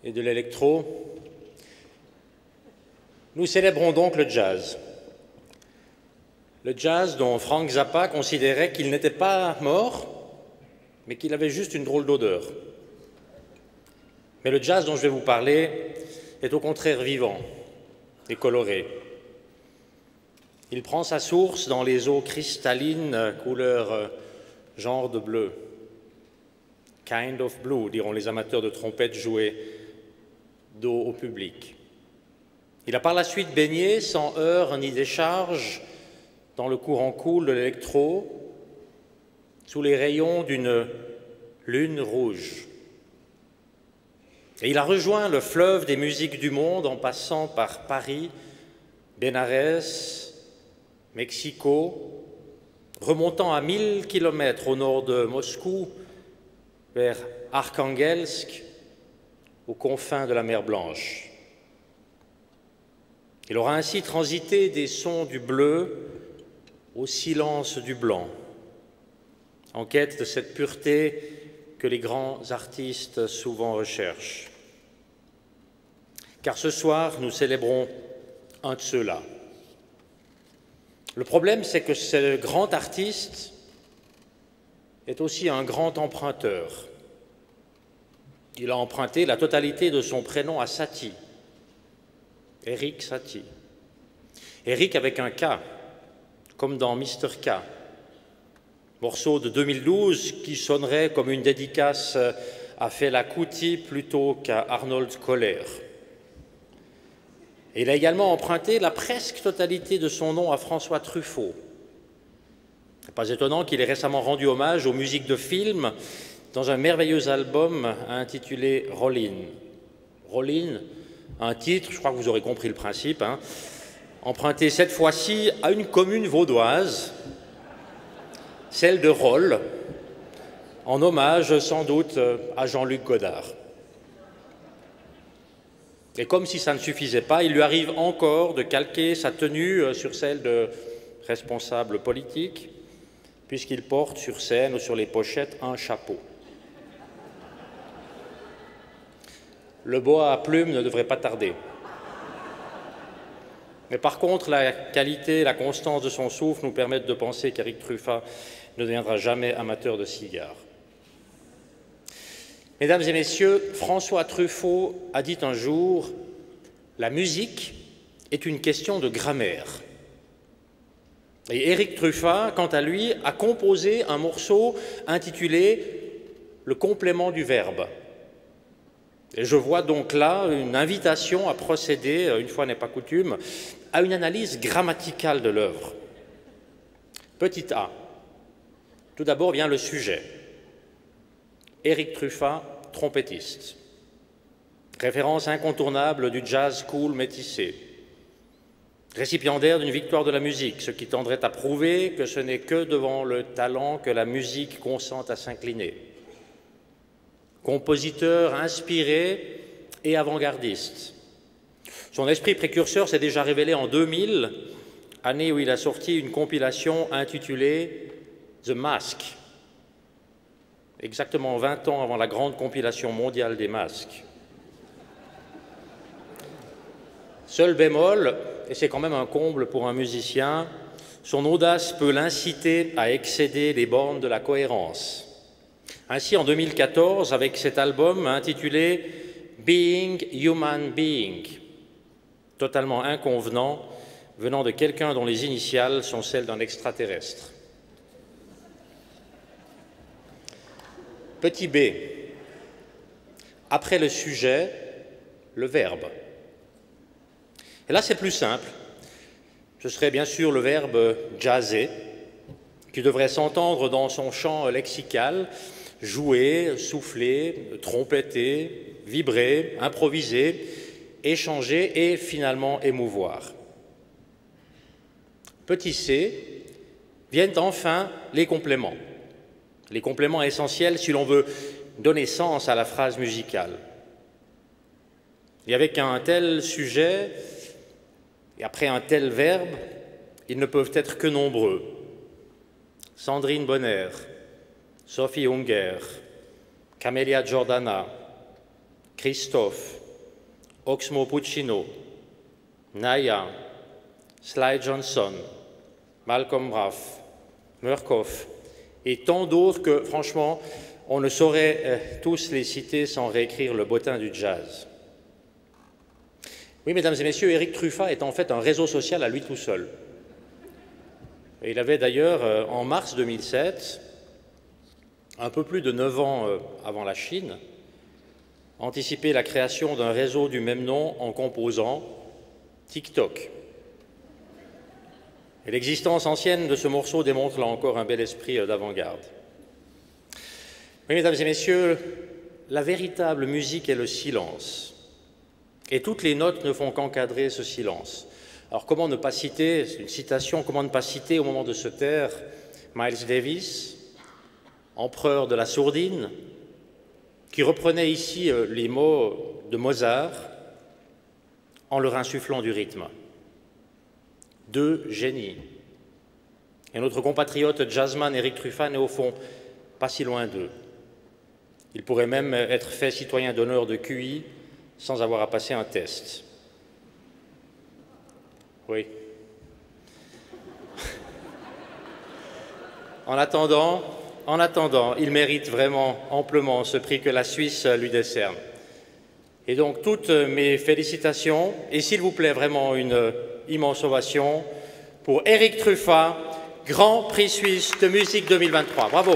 et de l'électro. Nous célébrons donc le jazz. Le jazz dont Frank Zappa considérait qu'il n'était pas mort, mais qu'il avait juste une drôle d'odeur. Mais le jazz dont je vais vous parler est au contraire vivant et coloré. Il prend sa source dans les eaux cristallines couleur genre de bleu. Kind of blue, diront les amateurs de trompette jouer dos au public. Il a par la suite baigné sans heurts ni décharge dans le courant cool de l'électro, sous les rayons d'une lune rouge. Et il a rejoint le fleuve des musiques du monde en passant par Paris, Benares, Mexico, remontant à 1000 kilomètres au nord de Moscou, vers Arkhangelsk, aux confins de la mer Blanche. Il aura ainsi transité des sons du bleu au silence du blanc, en quête de cette pureté que les grands artistes souvent recherchent. Car ce soir, nous célébrons un de ceux-là. Le problème, c'est que ce grand artiste est aussi un grand emprunteur. Il a emprunté la totalité de son prénom à Satie, Eric Satie. Eric avec un K, comme dans Mr. K, morceau de 2012 qui sonnerait comme une dédicace à Fela Kuti plutôt qu'à Arnold Kohler. Il a également emprunté la presque totalité de son nom à François Truffaut. Pas étonnant qu'il ait récemment rendu hommage aux musiques de films dans un merveilleux album intitulé Rollin. Rollin, un titre, je crois que vous aurez compris le principe, hein, emprunté cette fois-ci à une commune vaudoise, celle de Roll, en hommage sans doute à Jean-Luc Godard. Et comme si ça ne suffisait pas, il lui arrive encore de calquer sa tenue euh, sur celle de responsable politique, puisqu'il porte sur scène ou sur les pochettes un chapeau. Le bois à plumes ne devrait pas tarder. Mais par contre, la qualité, la constance de son souffle nous permettent de penser qu'Éric Truffat ne deviendra jamais amateur de cigares. Mesdames et messieurs, François Truffaut a dit un jour La musique est une question de grammaire. Et Éric Truffat, quant à lui, a composé un morceau intitulé Le complément du verbe. Et je vois donc là une invitation à procéder, une fois n'est pas coutume, à une analyse grammaticale de l'œuvre. Petit a. Tout d'abord vient le sujet. Éric Truffat, trompettiste. Référence incontournable du jazz cool métissé. Récipiendaire d'une victoire de la musique, ce qui tendrait à prouver que ce n'est que devant le talent que la musique consent à s'incliner. Compositeur inspiré et avant-gardiste. Son esprit précurseur s'est déjà révélé en 2000, année où il a sorti une compilation intitulée The Mask, exactement 20 ans avant la grande compilation mondiale des masques. Seul bémol, et c'est quand même un comble pour un musicien, son audace peut l'inciter à excéder les bornes de la cohérence. Ainsi, en 2014, avec cet album intitulé Being Human Being, totalement inconvenant, venant de quelqu'un dont les initiales sont celles d'un extraterrestre. Petit b. Après le sujet, le verbe. Et là, c'est plus simple. Ce serait bien sûr le verbe jazzer, qui devrait s'entendre dans son champ lexical, jouer, souffler, trompeter, vibrer, improviser, échanger et finalement émouvoir. Petit c, viennent enfin les compléments les compléments essentiels si l'on veut donner sens à la phrase musicale. Et avec un tel sujet et après un tel verbe, ils ne peuvent être que nombreux. Sandrine Bonner, Sophie Unger, Camelia Giordana, Christophe, Oxmo Puccino, Naya, Sly Johnson, Malcolm Braff, Murkoff, et tant d'autres que, franchement, on ne saurait euh, tous les citer sans réécrire le bottin du jazz. Oui, mesdames et messieurs, Éric Truffat est en fait un réseau social à lui tout seul. il avait d'ailleurs, euh, en mars 2007, un peu plus de neuf ans euh, avant la Chine, anticiper la création d'un réseau du même nom en composant TikTok. Et l'existence ancienne de ce morceau démontre là encore un bel esprit euh, d'avant-garde. Oui, mesdames et messieurs, la véritable musique est le silence. Et toutes les notes ne font qu'encadrer ce silence. Alors comment ne pas citer, c'est une citation, comment ne pas citer au moment de se taire Miles Davis, empereur de la sourdine, qui reprenait ici euh, les mots de Mozart en leur insufflant du rythme. Deux génies. Et notre compatriote jazzman Eric Truffat est au fond pas si loin d'eux. Il pourrait même être fait citoyen d'honneur de QI sans avoir à passer un test. Oui. En attendant, en attendant, il mérite vraiment amplement ce prix que la Suisse lui décerne. Et donc toutes mes félicitations et s'il vous plaît vraiment une immense ovation pour Éric Truffat, Grand Prix suisse de musique 2023. Bravo.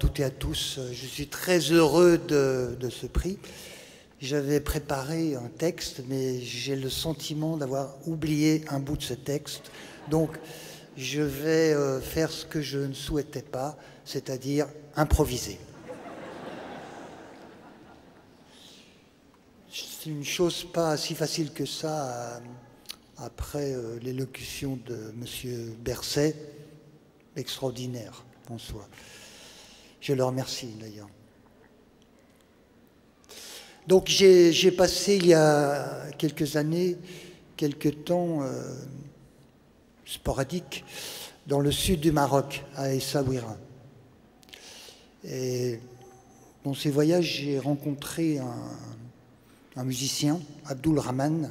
Toutes et à tous. Je suis très heureux de, de ce prix. J'avais préparé un texte, mais j'ai le sentiment d'avoir oublié un bout de ce texte. Donc, je vais euh, faire ce que je ne souhaitais pas, c'est-à-dire improviser. C'est une chose pas si facile que ça euh, après euh, l'élocution de M. Berset, extraordinaire en soi. Je le remercie d'ailleurs. Donc j'ai passé il y a quelques années, quelques temps euh, sporadiques dans le sud du Maroc, à Essaouira. Et dans ces voyages, j'ai rencontré un, musicien, Abdul Rahman,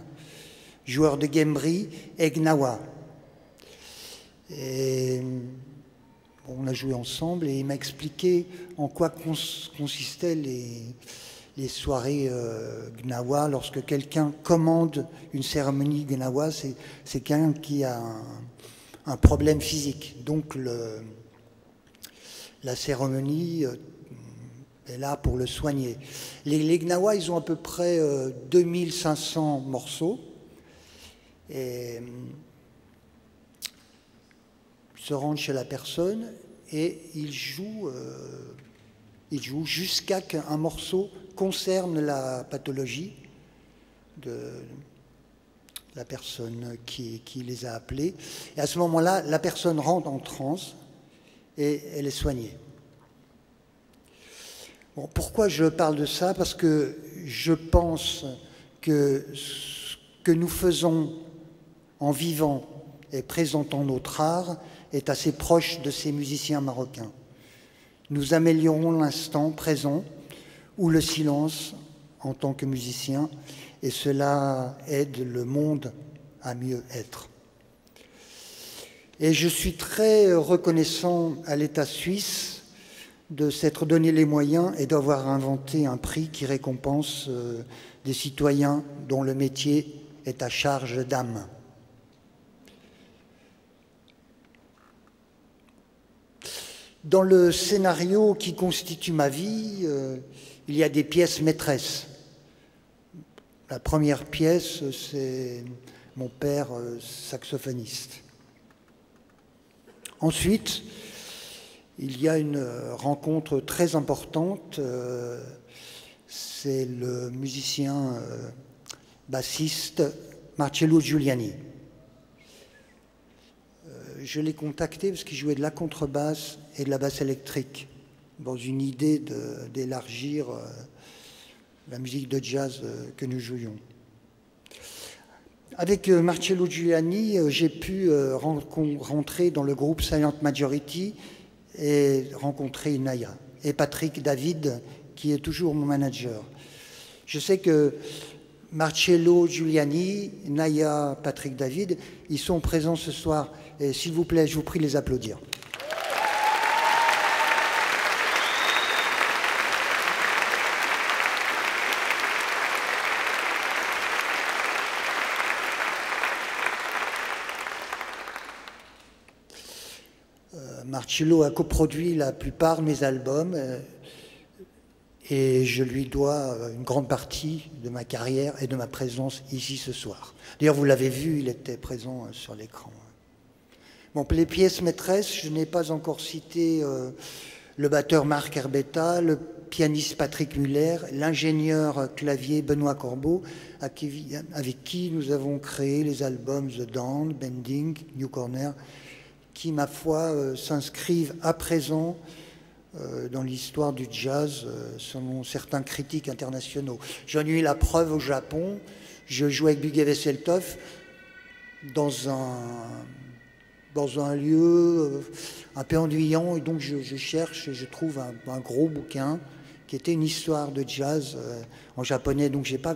joueur de gembri et gnawa. On a joué ensemble et il m'a expliqué en quoi consistaient les, soirées euh, Gnawa. Lorsque quelqu'un commande une cérémonie Gnawa, c'est quelqu'un qui a un, problème physique. Donc la cérémonie euh, est là pour le soigner. Les, Gnawa, ils ont à peu près euh, 2500 morceaux. Et se rendent chez la personne et ils jouent, euh, ils jusqu'à qu'un morceau concerne la pathologie de la personne qui, qui les a appelés. Et à ce moment-là, la personne rentre en transe et elle est soignée. Bon, pourquoi je parle de ça? Parce que je pense que ce que nous faisons en vivant et présentant notre art est assez proche de ces musiciens marocains. Nous améliorons l'instant présent ou le silence en tant que musicien et cela aide le monde à mieux être. Et je suis très reconnaissant à l'État suisse de s'être donné les moyens et d'avoir inventé un prix qui récompense euh, des citoyens dont le métier est à charge d'âme. Dans le scénario qui constitue ma vie, euh, il y a des pièces maîtresses. La première pièce, c'est mon père euh, saxophoniste. Ensuite, il y a une rencontre très importante, euh, c'est le musicien bassiste Marcello Giuliani. Je l'ai contacté parce qu'il jouait de la contrebasse et de la basse électrique dans une idée d'élargir la musique de jazz que nous jouions. Avec Marcello Giuliani, j'ai pu rentrer dans le groupe Silent Majority et rencontrer Naya et Patrick David, qui est toujours mon manager. Je sais que Marcello Giuliani, Naya, Patrick David, ils sont présents ce soir. S'il vous plaît, je vous prie de les applaudir. Marcello a coproduit la plupart de mes albums. Euh, et je lui dois une grande partie de ma carrière et de ma présence ici ce soir. D'ailleurs, vous l'avez vu, il était présent euh, sur l'écran. Bon, les pièces maîtresses, je n'ai pas encore cité euh, le batteur Marc Herbetta, le pianiste Patrick Muller, l'ingénieur clavier Benoît Corbeau, avec qui nous avons créé les albums The Dawn, Bending, New Corner, qui, ma foi, s'inscrivent à présent euh, dans l'histoire du jazz, euh, selon certains critiques internationaux. J'en ai eu la preuve au Japon. Je jouais avec Bugge Vesseltov dans un, dans un lieu euh, un peu ennuyant, et donc je, cherche et je trouve un, gros bouquin qui était une histoire de jazz en japonais, donc j'ai pas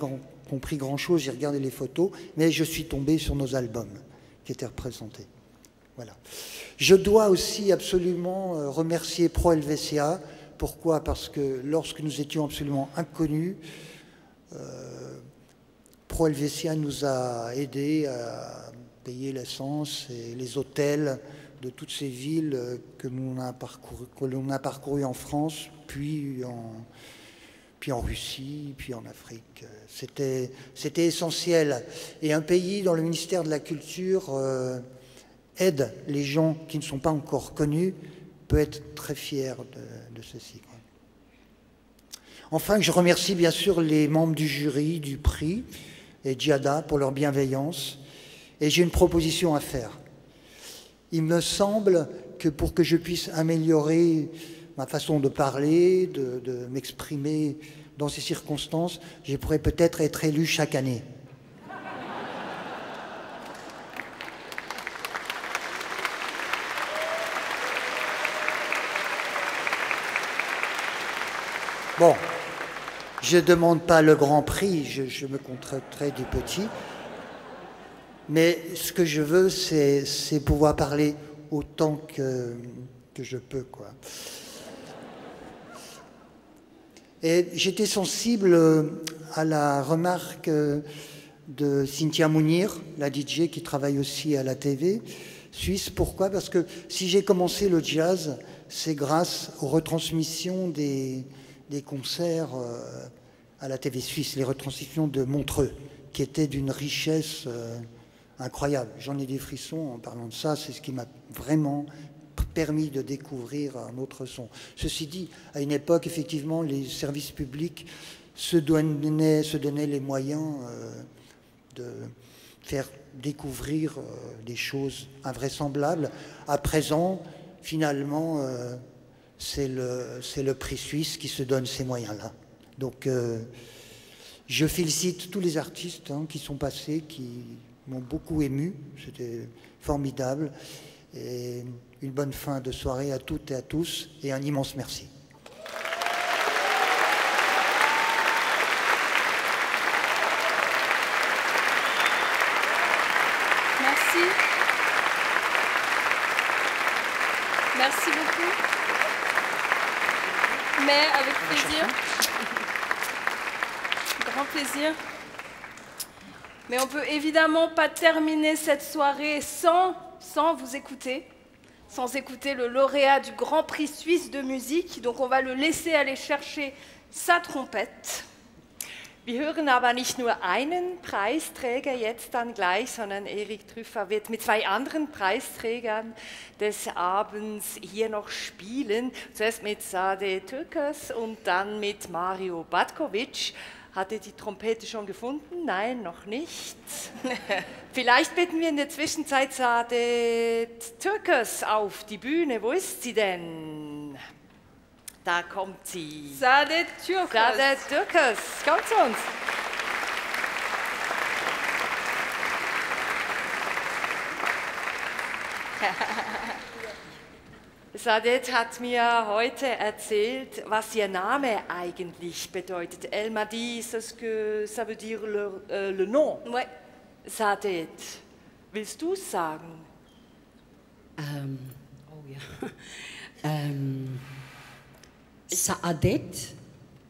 compris grand-chose, j'ai regardé les photos, mais je suis tombé sur nos albums qui étaient représentés. Voilà. Je dois aussi absolument euh, remercier Pro Helvetia. Pourquoi? Parce que lorsque nous étions absolument inconnus, euh, Pro Helvetia nous a aidés à payer l'essence et les hôtels de toutes ces villes que l'on a, parcouru, parcourues en France, puis en, puis en Russie, puis en Afrique. C'était essentiel. Et un pays dans le ministère de la Culture... Euh, aide les gens qui ne sont pas encore connus peut être très fier de, ceci. Enfin, je remercie bien sûr les membres du jury, du prix et Giada pour leur bienveillance. Et j'ai une proposition à faire. Il me semble que pour que je puisse améliorer ma façon de parler, de, de m'exprimer dans ces circonstances, je pourrais peut-être être élu chaque année. Bon, je ne demande pas le grand prix, je, me contreterai du petit. Mais ce que je veux, c'est pouvoir parler autant que, je peux. Et j'étais sensible à la remarque de Cynthia Mounir, la DJ qui travaille aussi à la TV suisse. Pourquoi? Parce que si j'ai commencé le jazz, c'est grâce aux retransmissions des, des concerts euh, à la TV suisse, les retransmissions de Montreux, qui étaient d'une richesse euh, incroyable. J'en ai des frissons en parlant de ça, c'est ce qui m'a vraiment permis de découvrir un autre son. Ceci dit, à une époque, effectivement, les services publics se donnaient, se donnaient les moyens euh, de faire découvrir des choses invraisemblables. À présent, finalement, c'est le, le, prix suisse qui se donne ces moyens-là. Donc, euh, je félicite tous les artistes hein, qui sont passés, qui m'ont beaucoup ému. C'était formidable. Et une bonne fin de soirée à toutes et à tous, et un immense merci. Merci. Merci beaucoup mais avec plaisir. Grand plaisir. Mais on peut évidemment pas terminer cette soirée sans, sans vous écouter, sans écouter le lauréat du Grand Prix suisse de musique. Donc on va le laisser aller chercher sa trompette. Wir hören aber nicht nur einen Preisträger jetzt dann gleich, sondern Erik Trüffer wird mit zwei anderen Preisträgern des Abends hier noch spielen. Zuerst mit Sade Türkers und dann mit Mario Batkovic. Hat er die Trompete schon gefunden? Nein, noch nicht. Vielleicht bitten wir in der Zwischenzeit Sade Türkers auf die Bühne. Wo ist sie denn? Da kommt sie. Saadet Türkes. Saadet Türkes, komm zu uns. Sadet hat mir heute erzählt, was ihr Name eigentlich bedeutet. Elle m'a dit ce que ça veut dire le, euh, le nom. Ouais. Sadet, willst du es sagen? Ähm, oh ja. ähm, Saadet.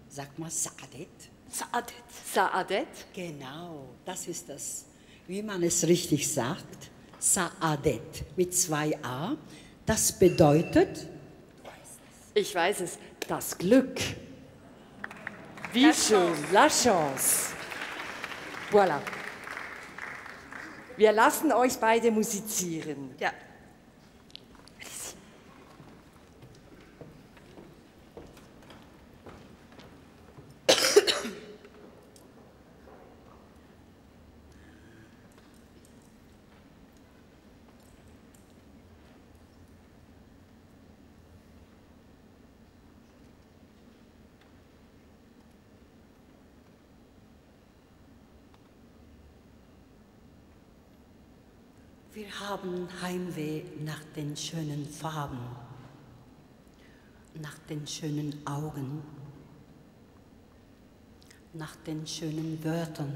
Sag mal Saadet. Saadet. Saadet? Genau, das ist das. Wie man es richtig sagt, Saadet mit zwei A. Das bedeutet, Ich weiß es, das Glück. Wie La schön, chance. la chance. Voilà. Wir lassen euch beide musizieren. Ja. wir haben Heimweh nach den schönen Farben, nach den schönen Augen, nach den schönen Wörtern.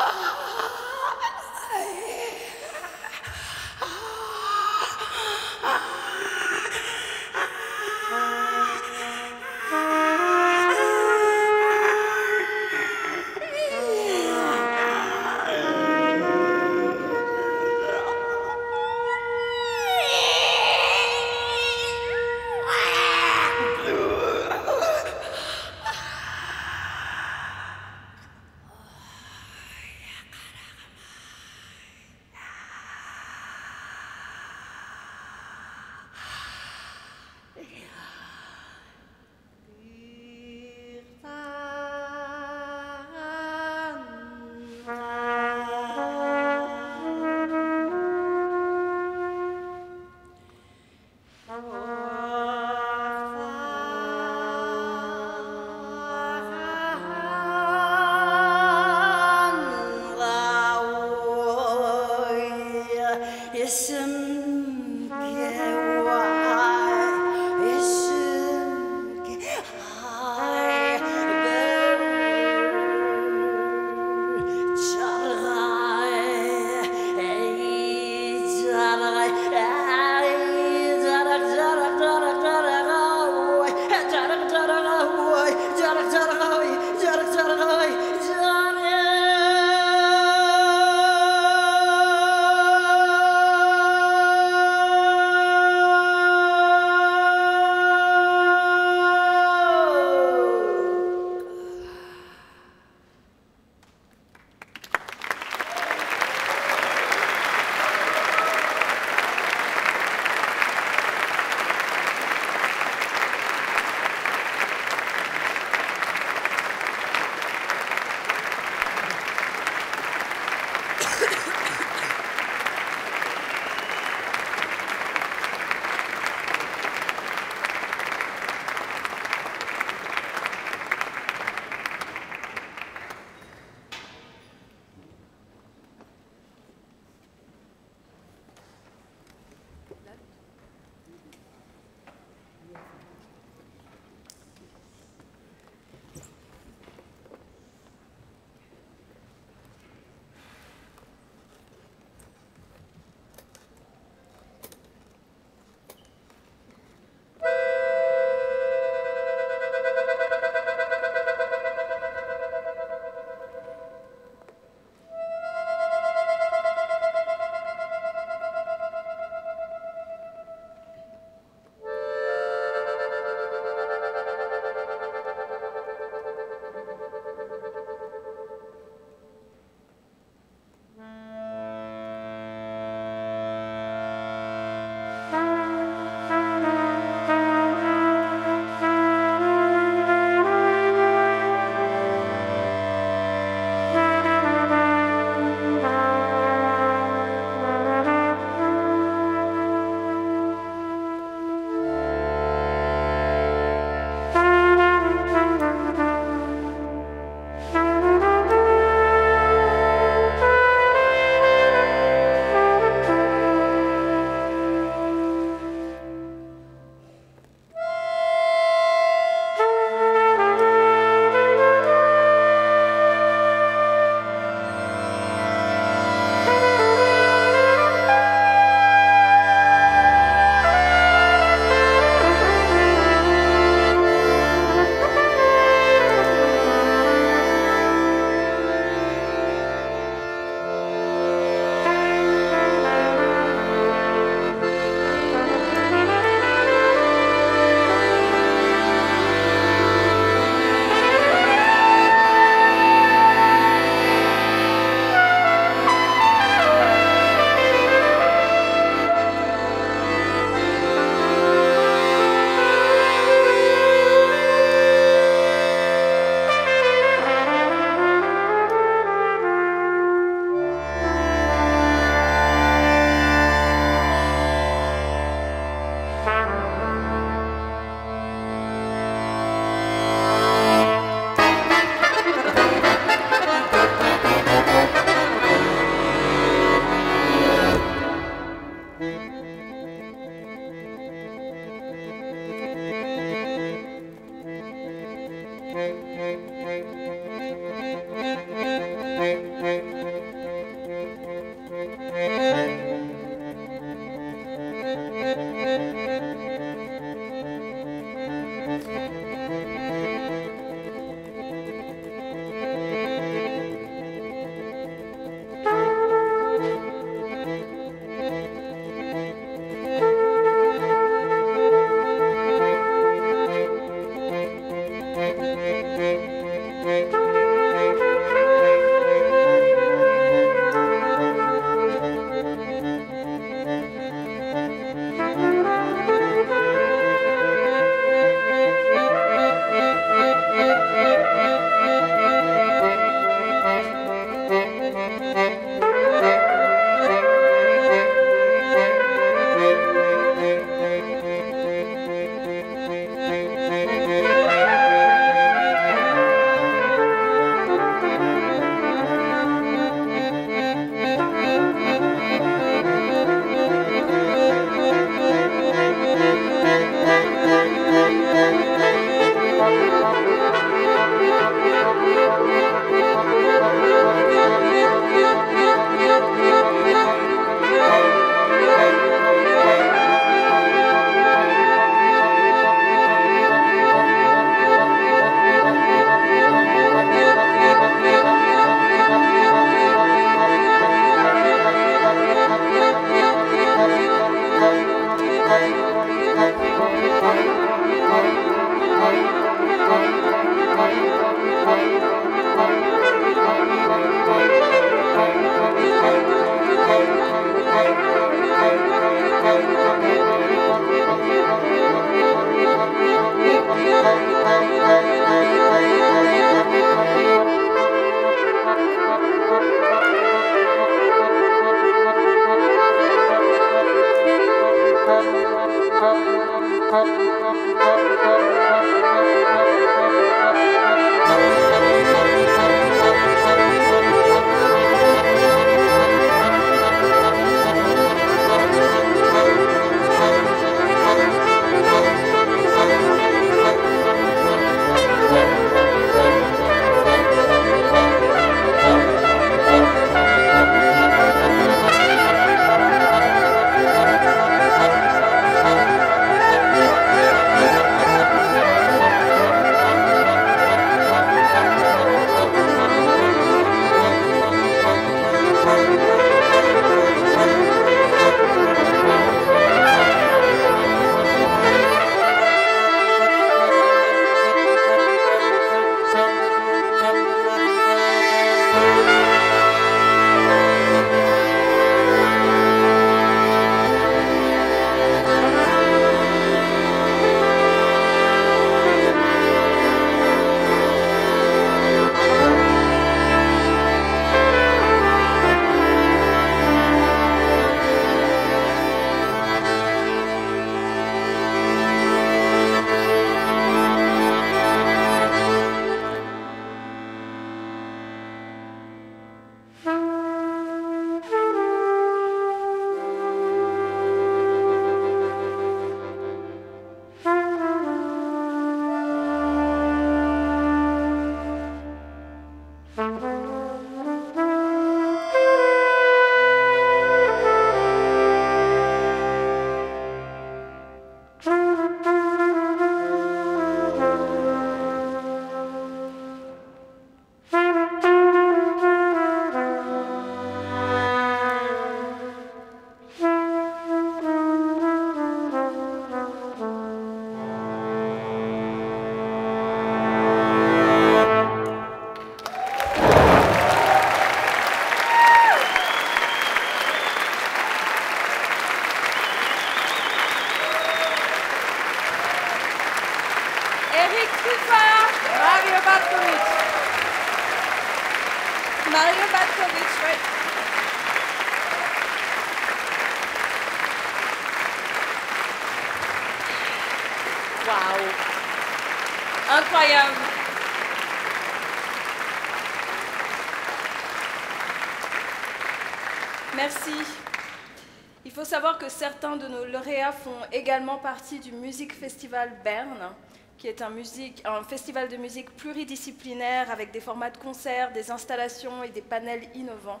Que certains de nos lauréats font également partie du Music Festival Berne, qui est un, musique, un festival de musique pluridisciplinaire avec des formats de concerts, des installations et des panels innovants.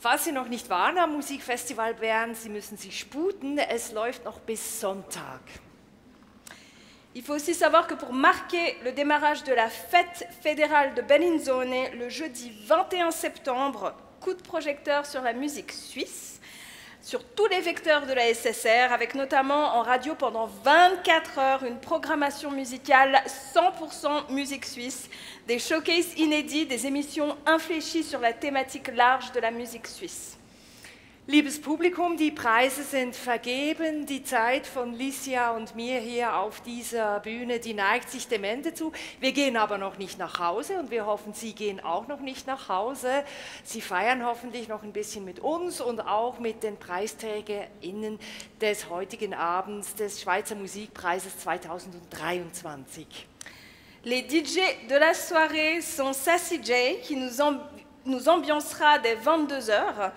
Falls Sie noch nicht waren am Musikfestival Bern, Sie müssen sich sputen. Es läuft noch bis Sonntag. Il faut aussi savoir que pour marquer le démarrage de la fête fédérale de Bellinzone le jeudi 21 septembre, coup de projecteur sur la musique suisse. Sur tous les vecteurs de la SSR, avec notamment en radio pendant 24 heures une programmation musicale 100% musique suisse, des showcases inédits, des émissions infléchies sur la thématique large de la musique suisse. Liebes Publikum, die Preise sind vergeben. Die Zeit von Licia und mir hier auf dieser Bühne, die neigt sich dem Ende zu. Wir gehen aber noch nicht nach Hause und wir hoffen, Sie gehen auch noch nicht nach Hause. Sie feiern hoffentlich noch ein bisschen mit uns und auch mit den PreisträgerInnen des heutigen Abends des Schweizer Musikpreises 2023. Les DJ de la soirée sont Sassy J, qui nous, amb nous ambiancera dès 22h.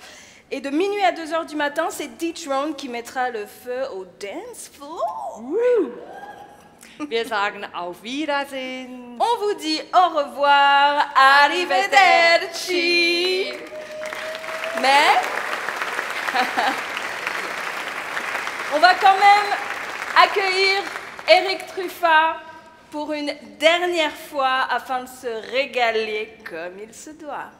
Et de minuit à 2h du matin, c'est D-Tron qui mettra le feu au dance floor. Wir sagen auf Wiedersehen. On vous dit au revoir, arrivederci. Mais on va quand même accueillir Eric Truffat pour une dernière fois afin de se régaler comme il se doit.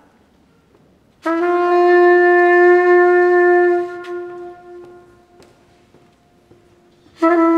Mm-hmm.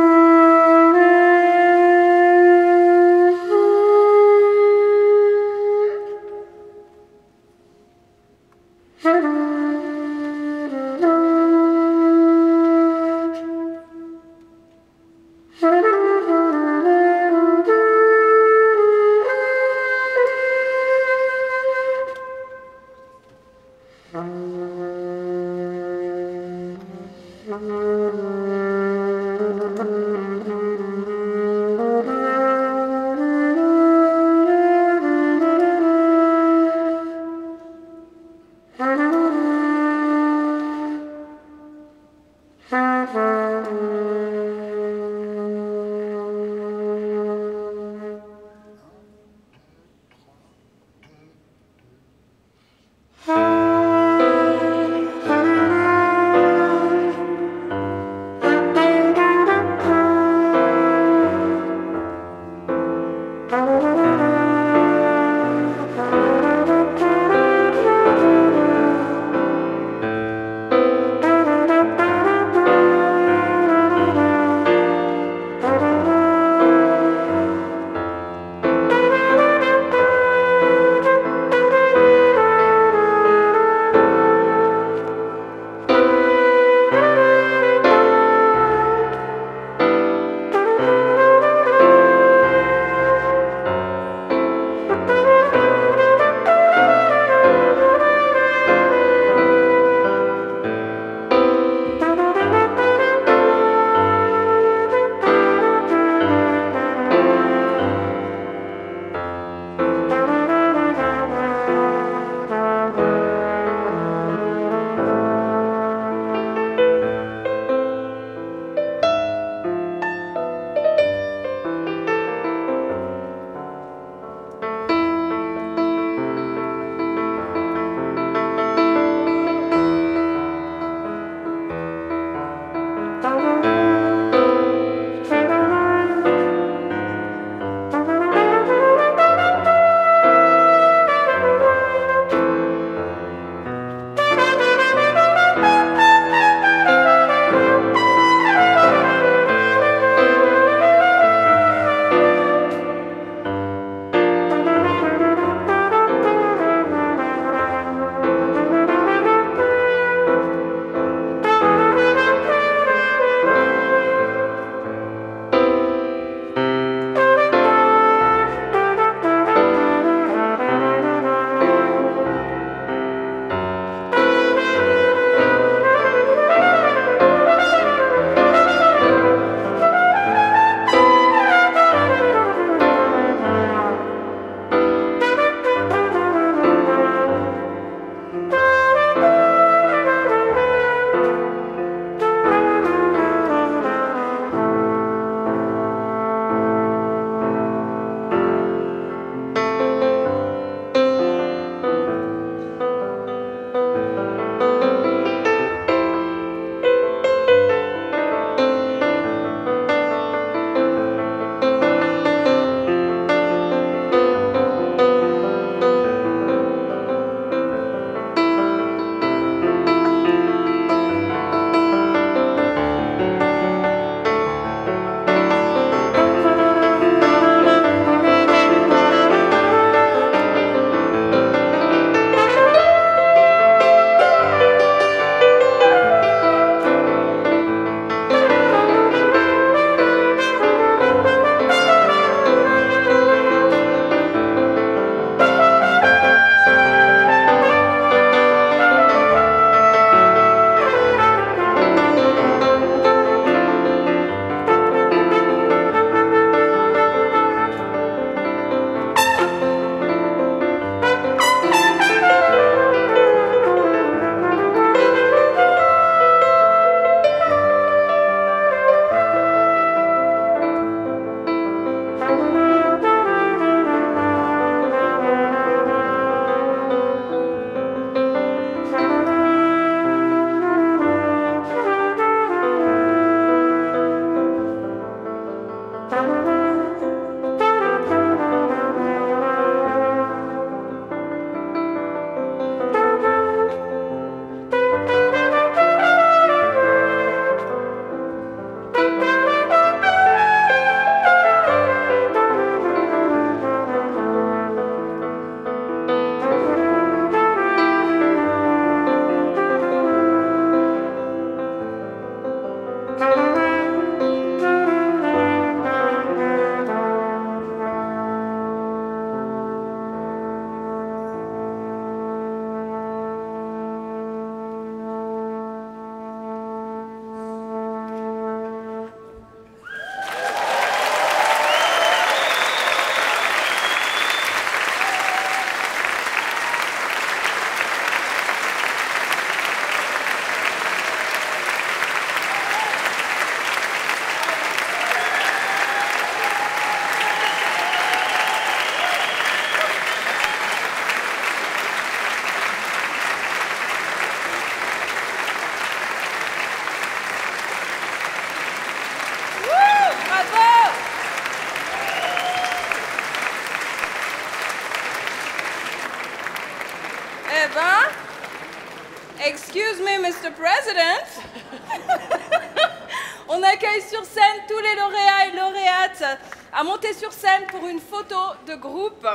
de groupe.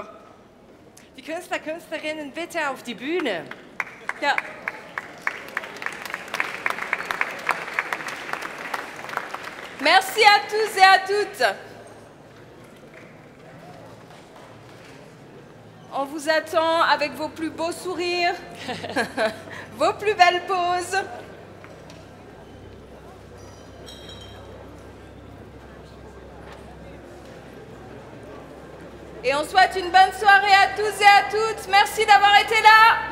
Die Künstler, Künstlerinnen bitte auf die Bühne. Ja. Merci à tous et à toutes. On vous attend avec vos plus beaux sourires, vos plus belles poses. Et on souhaite une bonne soirée à tous et à toutes. Merci d'avoir été là.